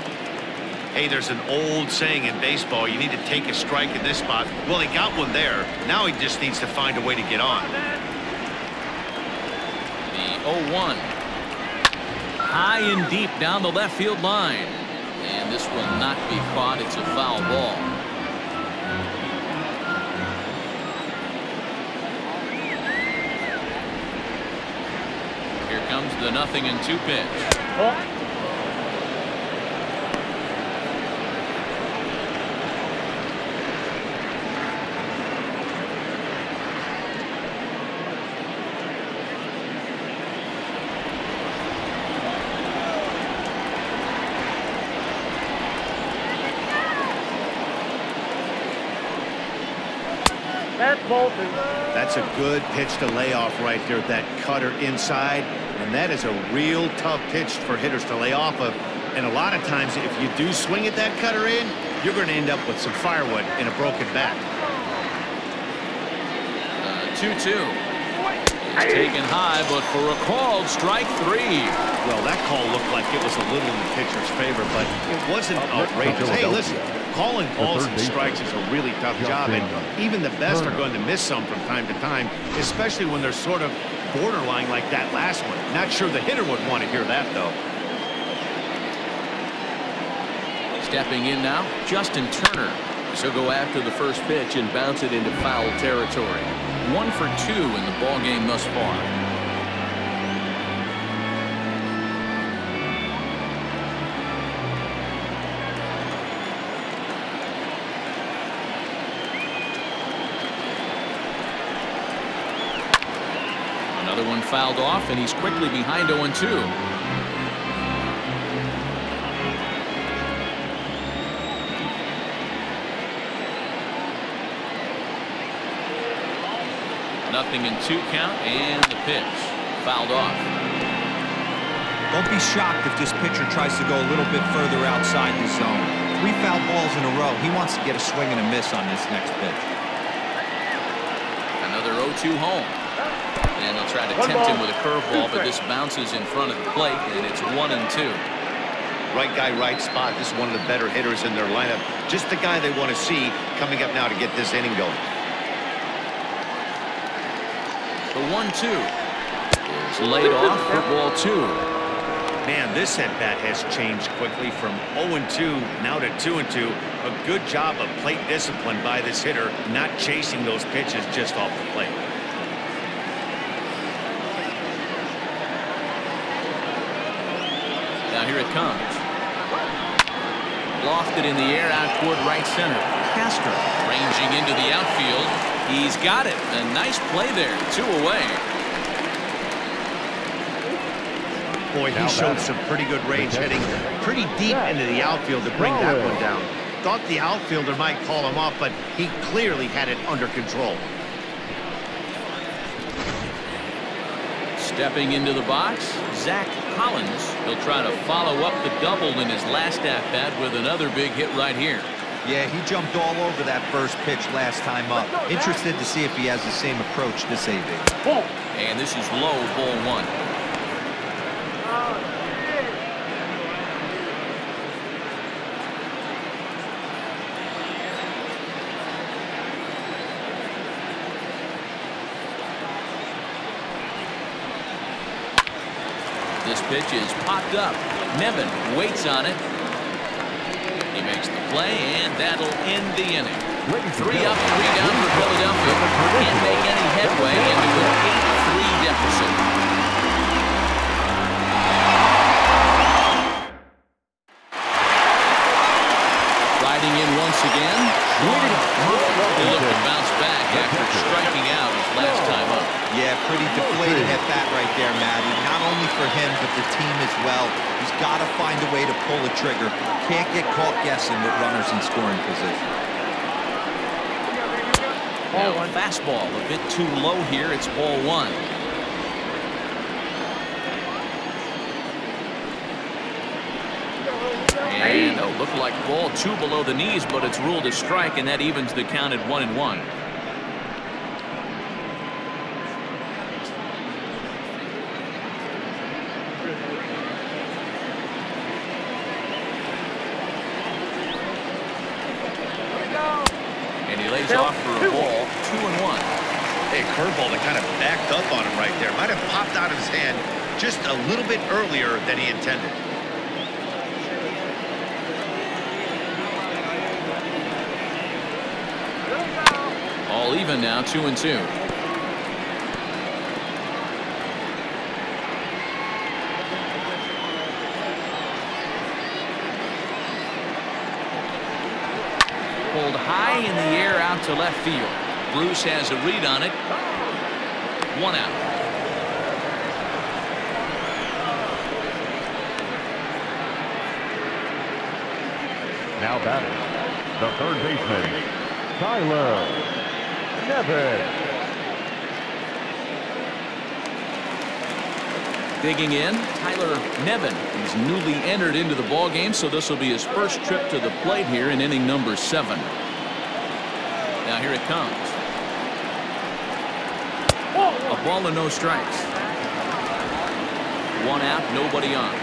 Hey, there's an old saying in baseball, you need to take a strike in this spot. Well, he got one there. Now he just needs to find a way to get on. The 0-1. High and deep down the left field line. And this will not be caught. It's a foul ball. The nothing and two pitch. That's Bolton. That's a good pitch to lay off right there, that cutter inside. And that is a real tough pitch for hitters to lay off of. And a lot of times, if you do swing at that cutter in, you're going to end up with some firewood in a broken bat. Uh, 2-2. It's taken high, but for a called strike three. Well, that call looked like it was a little in the pitcher's favor, but it wasn't outrageous. Hey, listen, calling balls and strikes is a really tough job, and even the best are going to miss some from time to time, especially when they're sort of borderline like that last one. Not sure the hitter would want to hear that, though. Stepping in now, Justin Turner. So go after the first pitch and bounce it into foul territory. One for two in the ball game thus far. Fouled off, and he's quickly behind 0-2. Nothing in two count, and the pitch fouled off. Don't be shocked if this pitcher tries to go a little bit further outside the zone. Three foul balls in a row. He wants to get a swing and a miss on this next pitch. Another 0-2 home. And they'll try to One tempt him with a curveball, but this bounces in front of the plate, and it's one and two. Right guy, right spot. This is one of the better hitters in their lineup. Just the guy they want to see coming up now to get this inning going. The one-two is laid off for ball two. Man, this at-bat has changed quickly from 0-2 now to 2-2. A good job of plate discipline by this hitter, not chasing those pitches just off the plate. Here it comes. Lofted in the air out toward right center. Castro ranging into the outfield. He's got it. A nice play there. Two away. Boy, he showed some pretty good range heading pretty deep into the outfield to bring that one down. Thought the outfielder might call him off, but he clearly had it under control. Stepping into the box, Zach Collins. He'll try to follow up the double in his last at-bat with another big hit right here. Yeah, he jumped all over that first pitch last time up. Interested to see if he has the same approach this AB. And this is low, ball one. Pitch is popped up. Nevin waits on it. He makes the play, and that'll end the inning. Three up, three down for Philadelphia. Can't make any headway into an 8-3 deficit. Riding in once again, Sean He'll look to bounce back after striking out his last time. Yeah, pretty oh, deflating at that right there, Matty. Not only for him, but the team as well. He's got to find a way to pull the trigger. Can't get caught guessing with runners in scoring position. Now, fastball a bit too low here. It's ball one. And oh, looked like ball two below the knees, but it's ruled a strike, and that evens the count at one and one. And he lays off for a ball, two and one. Hey, curveball that kind of backed up on him right there. Might have popped out of his hand just a little bit earlier than he intended. All even now, two and two. Pulled high in the air out to left field. Bruce has a read on it. One out. Now batting, the third baseman, Tyler Digging in, Tyler Nevin. He's newly entered into the ball game, so this will be his first trip to the plate here in inning number seven. Now here it comes. A ball and no strikes. One out, nobody on.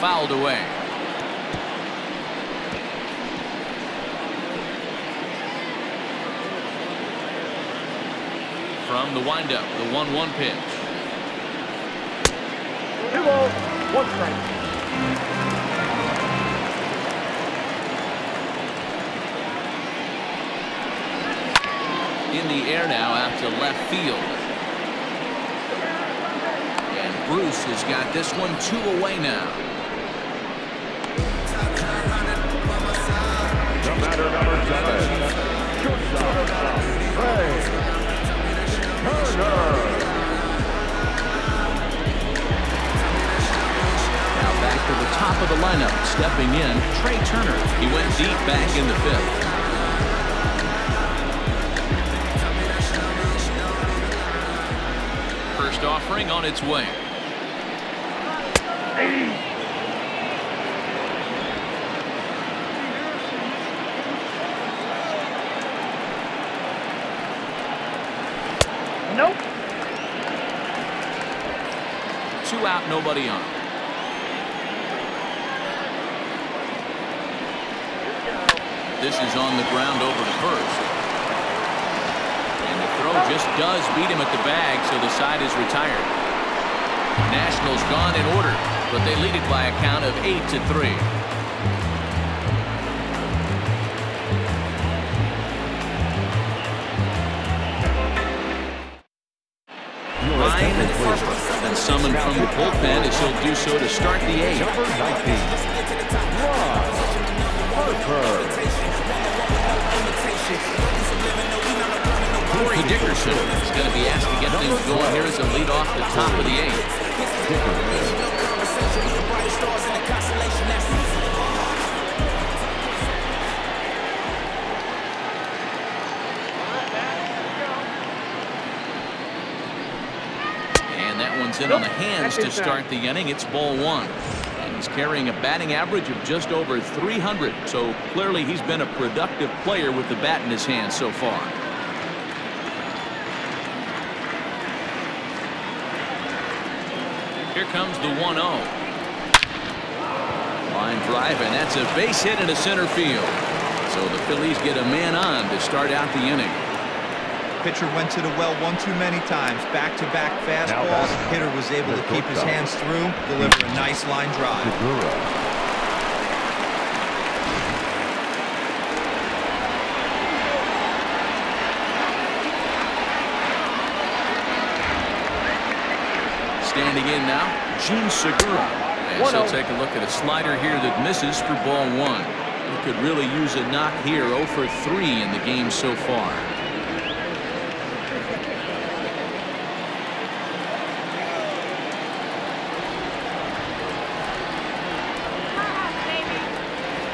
Fouled away. From the windup, the 1-1 pitch. Two balls, one strike. in the air now out to left field. And Bruce has got this one two away now. The batter number seven, shortstop, Trea Turner. Now back to the top of the lineup. Stepping in, Trea Turner. He went deep back in the fifth. First offering on its way. Two out, nobody on. This is on the ground over to first. And the throw just does beat him at the bag, so the side is retired. Nationals gone in order, but they lead it by a count of 8 to 3. Bullpen as he'll do so to start the eighth. Number 19, Ron Harper. Corey Dickerson is going to be asked to get things going here as a lead off the top of the eighth. In on the hands to start the inning. It's ball one. And he's carrying a batting average of just over 300. So clearly he's been a productive player with the bat in his hand so far. Here comes the 1-0. Line drive, and that's a base hit into center field. So the Phillies get a man on to start out the inning. Pitcher went to the well one too many times. Back-to-back fastballs. Hitter was able to keep his hands through, deliver a nice line drive. Segura. Standing in now, Jean Segura. As he'll take a look at a slider here that misses for ball one. He could really use a knock here 0 for 3 in the game so far.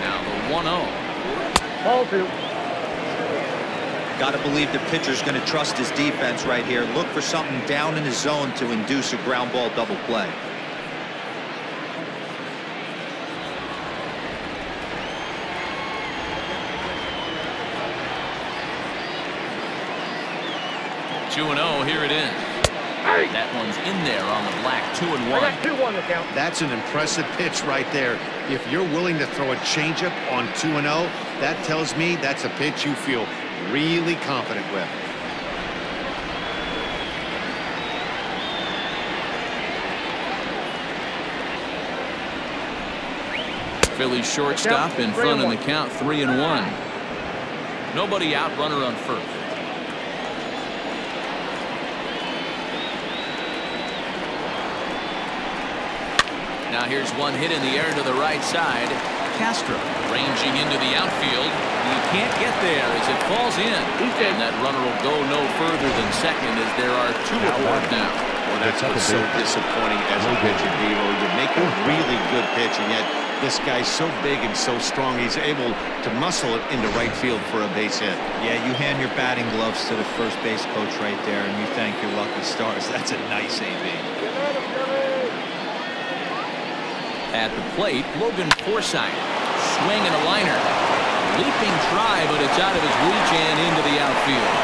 Now the 1-0. Ball two. Got to believe the pitcher's going to trust his defense right here. Look for something down in his zone to induce a ground ball double play. Two and zero. Here it is. That one's in there on the black. Two and one. two on the count. That's an impressive pitch right there. If you're willing to throw a changeup on 2 and 0, that tells me that's a pitch you feel really confident with. Phillies shortstop in front in the count, three and one. Nobody out, runner on first. Now here's one hit in the air to the right side. Castro ranging into the outfield. He can't get there as it falls in. And that runner will go no further than second as there are two aboard now. Well, that's what's so disappointing as a pitcher, Devo. You make a really good pitch, and yet this guy's so big and so strong, he's able to muscle it into right field for a base hit. Yeah, you hand your batting gloves to the first base coach right there, and you thank your lucky stars. [laughs] That's a nice AB. At the plate, Logan Forsythe. Swing and a liner. Leaping try, but it's out of his reach and into the outfield.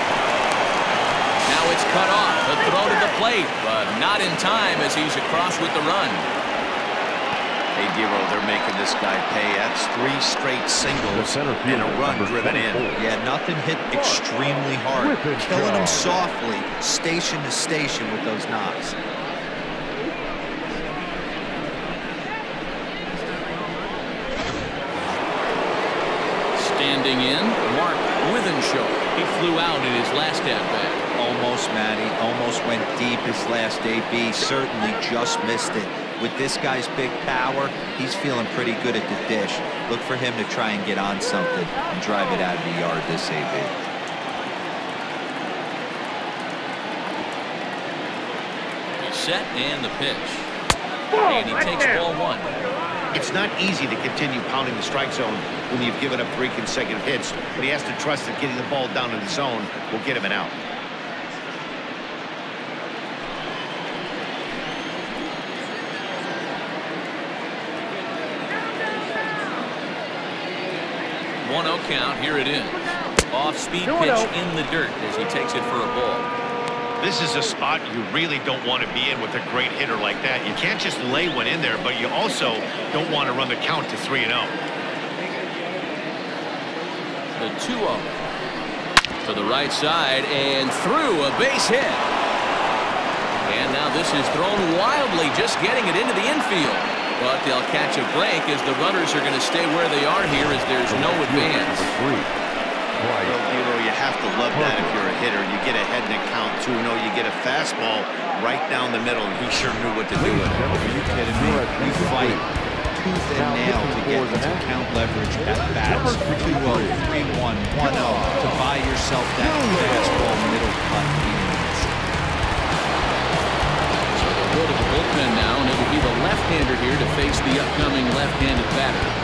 Now it's cut off. The throw to the plate, but not in time as he's across with the run. Hey, Giro, they're making this guy pay. That's three straight singles center and a run driven in. Yeah, nothing hit extremely hard. Killing him softly, station to station with those knocks. Standing in, Mark Withenshaw. He flew out in his last at-bat. Almost, Matty. Almost went deep his last AB. Certainly just missed it. With this guy's big power, he's feeling pretty good at the dish. Look for him to try and get on something and drive it out of the yard this AB. He's set and the pitch. Oh, and he takes ball one. It's not easy to continue pounding the strike zone when you've given up three consecutive hits, but he has to trust that getting the ball down in the zone will get him an out. One 0 count. Here it is. Off-speed pitch oh. in the dirt as he takes it for a ball. This is a spot you really don't want to be in with a great hitter like that. You can't just lay one in there, but you also don't want to run the count to 3 and oh. 0. The 2-0. To the right side and through a base hit. And now this is thrown wildly, just getting it into the infield. But they'll catch a break as the runners are going to stay where they are here as there's no advance. Well, you know, you have to love that if you're a hitter. You get ahead in the count 2-0. You get a fastball right down the middle, and he sure knew what to do with it. Are you kidding me? You fight tooth and nail to get into count leverage at bats. 2-0, 3-1, 1-0 to buy yourself that fastball middle cut So they'll go to the bullpen now, and it'll be the left-hander here to face the upcoming left-handed batter.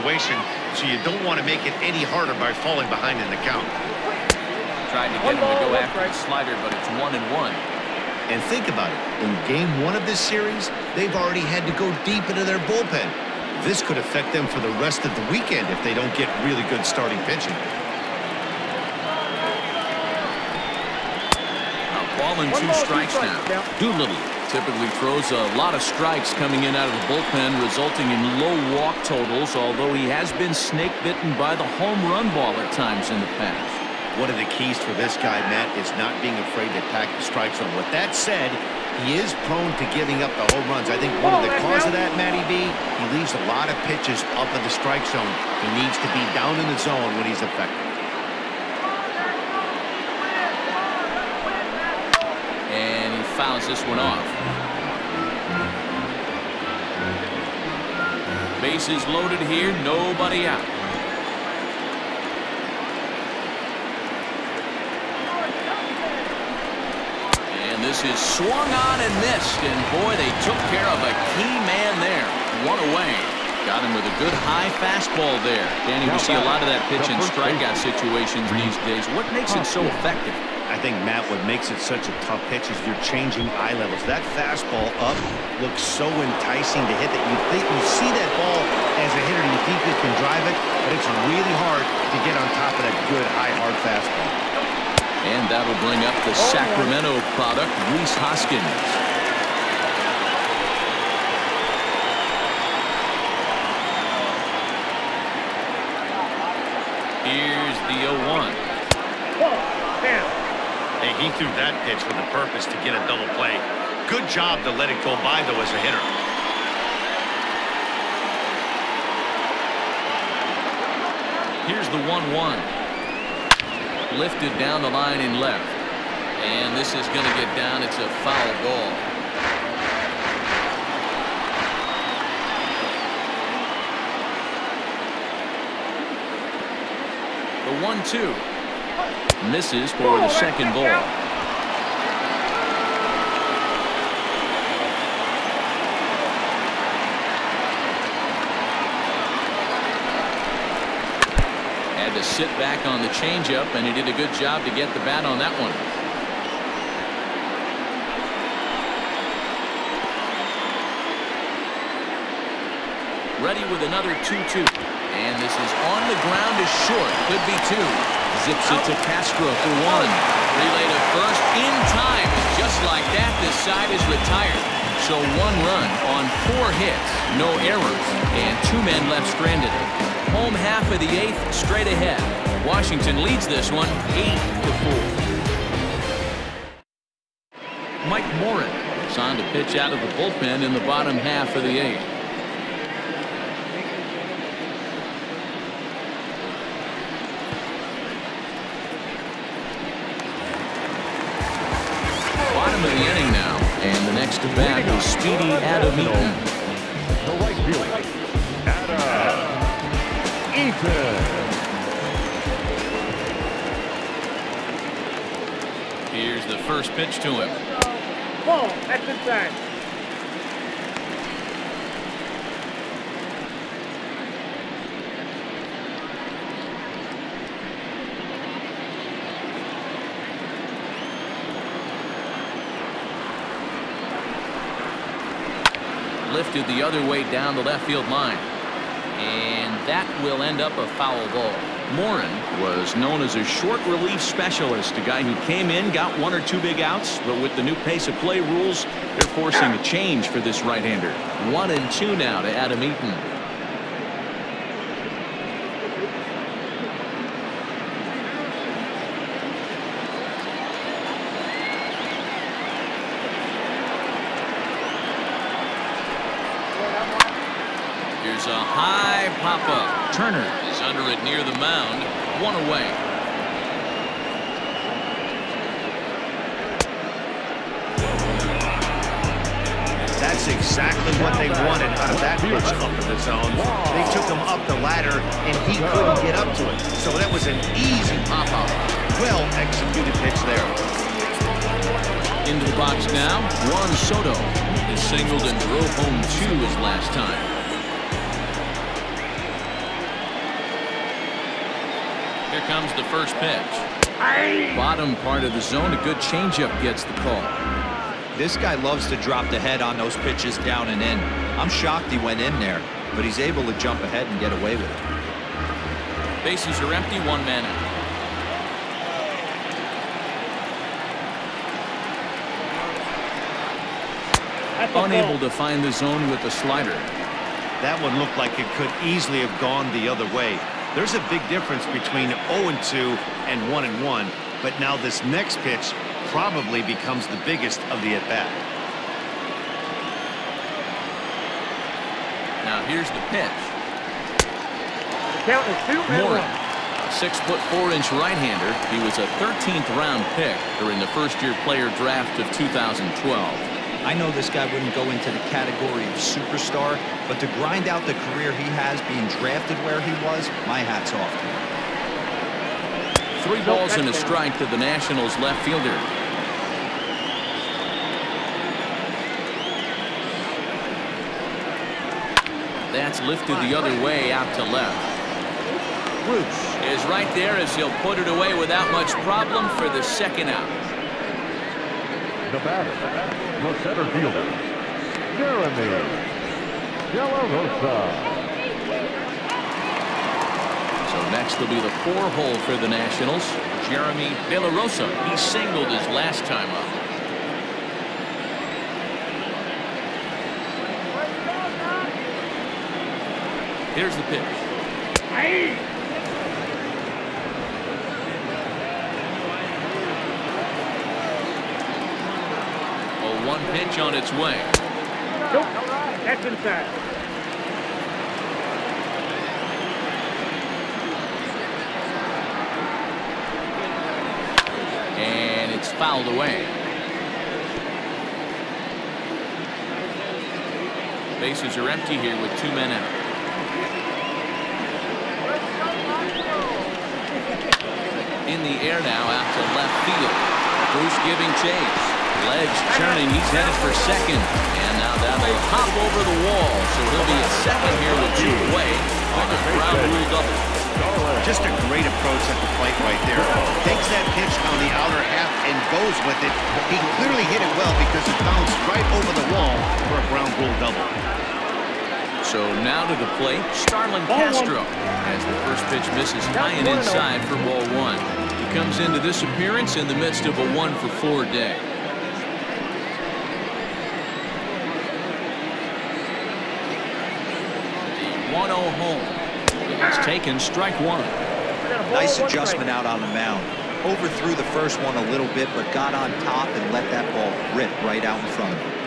Situation, so you don't want to make it any harder by falling behind in the count. Tried to get him to go after the slider, but it's one and one. And think about it. In game one of this series, they've already had to go deep into their bullpen. This could affect them for the rest of the weekend if they don't get really good starting pitching. ball and two strikes now. Doolittle typically throws a lot of strikes coming in out of the bullpen, resulting in low walk totals, although he has been snake bitten by the home run ball at times in the past. One of the keys for this guy, Matt, is not being afraid to attack the strike zone. With that said, he is prone to giving up the home runs. I think one of the cause of that, Matty B, he leaves a lot of pitches up in the strike zone. He needs to be down in the zone when he's effective. And he fouls this one off. Bases loaded here, nobody out. And this is swung on and missed, and boy, they took care of a key man there. One away. Got him with a good high fastball there. Danny, we see a lot of that pitch in strikeout situations these days. What makes it so effective? I think, Matt, what makes it such a tough pitch is you're changing eye levels. That fastball up looks so enticing to hit that you think you see that ball as a hitter, you think you can drive it, but it's really hard to get on top of that good high hard fastball. And that'll bring up the oh, Sacramento product, Rhys Hoskins. Here's the 0-1. Hey, he threw that pitch with a purpose to get a double play. Good job to let it go by, though, as a hitter. Here's the 1-1 lifted down the line in left. And this is going to get down. It's a foul ball. The one-two misses for the second ball. Had to sit back on the changeup, and he did a good job to get the bat on that one. Ready with another 2-2. And this is on the ground is short. Could be two. Zips it to Castro for one. Relay to first in time. Just like that, this side is retired. So one run on four hits, no errors, and two men left stranded. Home half of the eighth, straight ahead. Washington leads this one, 8 to four. Mike Morin is on to pitch out of the bullpen in the bottom half of the eighth. And the next to bat is Speedy Adam Eaton. The right fielder, Adam Here's the first pitch to him. Ball, that's inside. Lifted the other way down the left field line. And that will end up a foul ball. Morin was known as a short relief specialist, a guy who came in, got one or two big outs, but with the new pace of play rules, they're forcing a change for this right-hander. One and two now to Adam Eaton. Here's a high pop-up. Is under it near the mound. One away. That's exactly what they wanted out of that pitch up in the zone. They took him up the ladder, and he couldn't get up to it. So that was an easy pop-up. Well executed pitch there. Into the box now. Juan Soto. He singled and drove home two his last time. Here comes the first pitch. Bottom part of the zone. A good changeup gets the call. This guy loves to drop the head on those pitches down and in. I'm shocked he went in there, but he's able to jump ahead and get away with it. Bases are empty. One man out. Unable to find the zone with the slider. That one looked like it could easily have gone the other way. There's a big difference between 0-2 and 1-1, but now this next pitch probably becomes the biggest of the at-bat. Now here's the pitch. Count is two and Morin, a six foot four inch right-hander. He was a 13th round pick during the first year player draft of 2012. I know this guy wouldn't go into the category of superstar, but to grind out the career he has being drafted where he was, my hat's off to him. Three balls and a strike to the Nationals left fielder. That's lifted the other way out to left. Is right there as he'll put it away without much problem for the second out. The batter, the center fielder, Jeremy De La Rosa. So next will be the four hole for the Nationals. Jeremy De La Rosa. He singled his last time up. Here's the pitch. A one pitch on its way. Nope. That's inside. And it's fouled away. Bases are empty here with two men out. In the air now out to left field. Bruce giving chase. Ledge turning. He's headed for second. And now that'll hop over the wall. So he'll be at second here with two away on a ground rule double. Just a great approach at the plate right there. Takes that pitch on the outer half and goes with it. He clearly hit it well because it bounced right over the wall for a ground rule double. So now to the plate, Starlin Castro. As the first pitch misses high and inside for ball one. He comes into this appearance in the midst of a one for four day. The 1-0 home. It's taken strike one. Nice adjustment out on the mound. Overthrew the first one a little bit, but got on top and let that ball rip right out in front of him.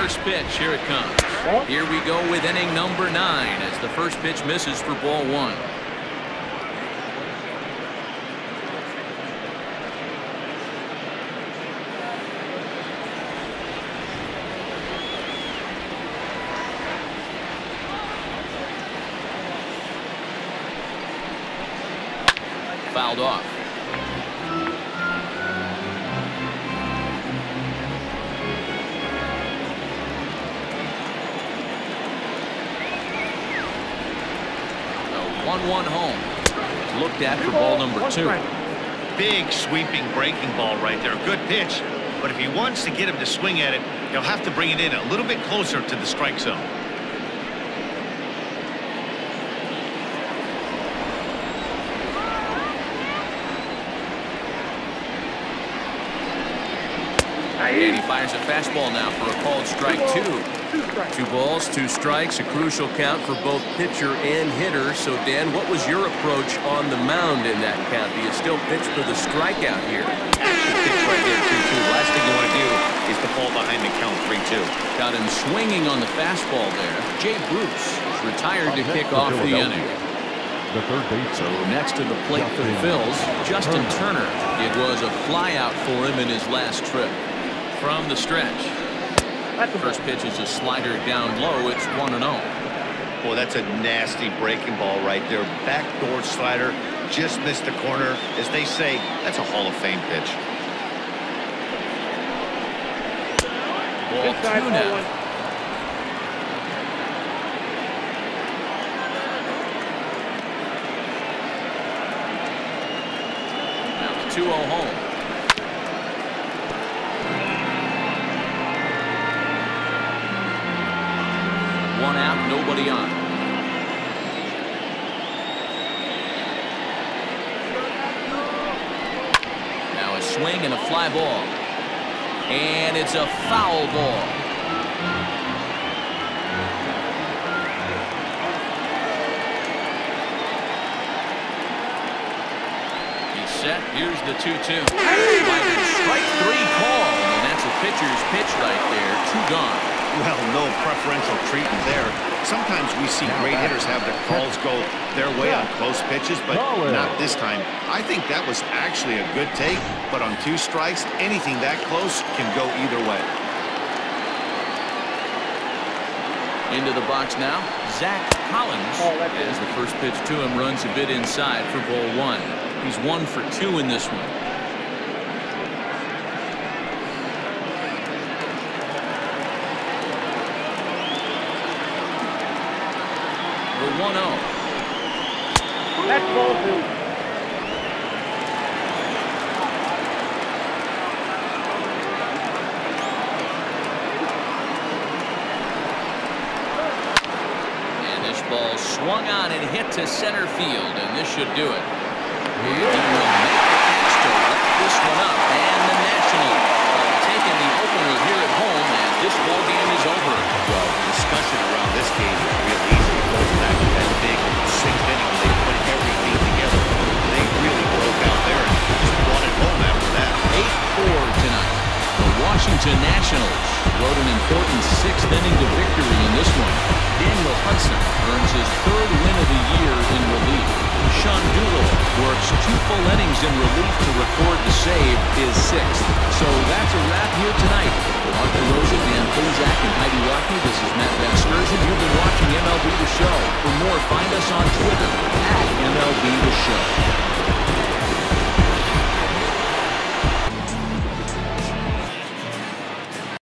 First pitch. Here it comes. Here we go with inning number nine as the first pitch misses for ball one. Ball number two. Big sweeping breaking ball right there. Good pitch. But if he wants to get him to swing at it, he'll have to bring it in a little bit closer to the strike zone. And he fires a fastball now for a called strike two. Two balls, two strikes, a crucial count for both pitcher and hitter. So, Dan, what was your approach on the mound in that count? Do you still pitch for the strikeout here? Pitch right there, 2-2. Last thing you want to do is to fall behind the count 3-2. Got him swinging on the fastball there. Jay Bruce is retired to kick off the inning. The third base. So next to the plate for the Phils, Justin Turner. It was a flyout for him in his last trip. From the stretch, First pitch is a slider down low. It's 1 0. Boy, that's a nasty breaking ball right there. Backdoor slider. Just missed the corner. As they say, that's a Hall of Fame pitch. Ball two now. Now the 2 0 home. One out, nobody on. Now a swing and a fly ball. And it's a foul ball. He's set. Here's the 2-2. Strike three call. And that's a pitcher's pitch right there. Two gone. Well, no preferential treatment there. Sometimes we see great hitters have their [laughs] calls go their way on close pitches, but not this time. I think that was actually a good take, but on two strikes, anything that close can go either way. Into the box now, Zach Collins, oh, as the first pitch to him runs a bit inside for ball one. He's one for two in this one. That's ball two. And this ball swung on and hit to center field, and this should do it. Washington Nationals rode an important sixth inning to victory in this one. Daniel Hudson earns his third win of the year in relief. Sean Doolittle works two full innings in relief to record the save, his sixth. So that's a wrap here tonight. For Arthur Rosen, Dan Plesac, and Heidi Watney, this is Matt Vasgersian. You've been watching MLB The Show. For more, find us on Twitter at MLB The Show.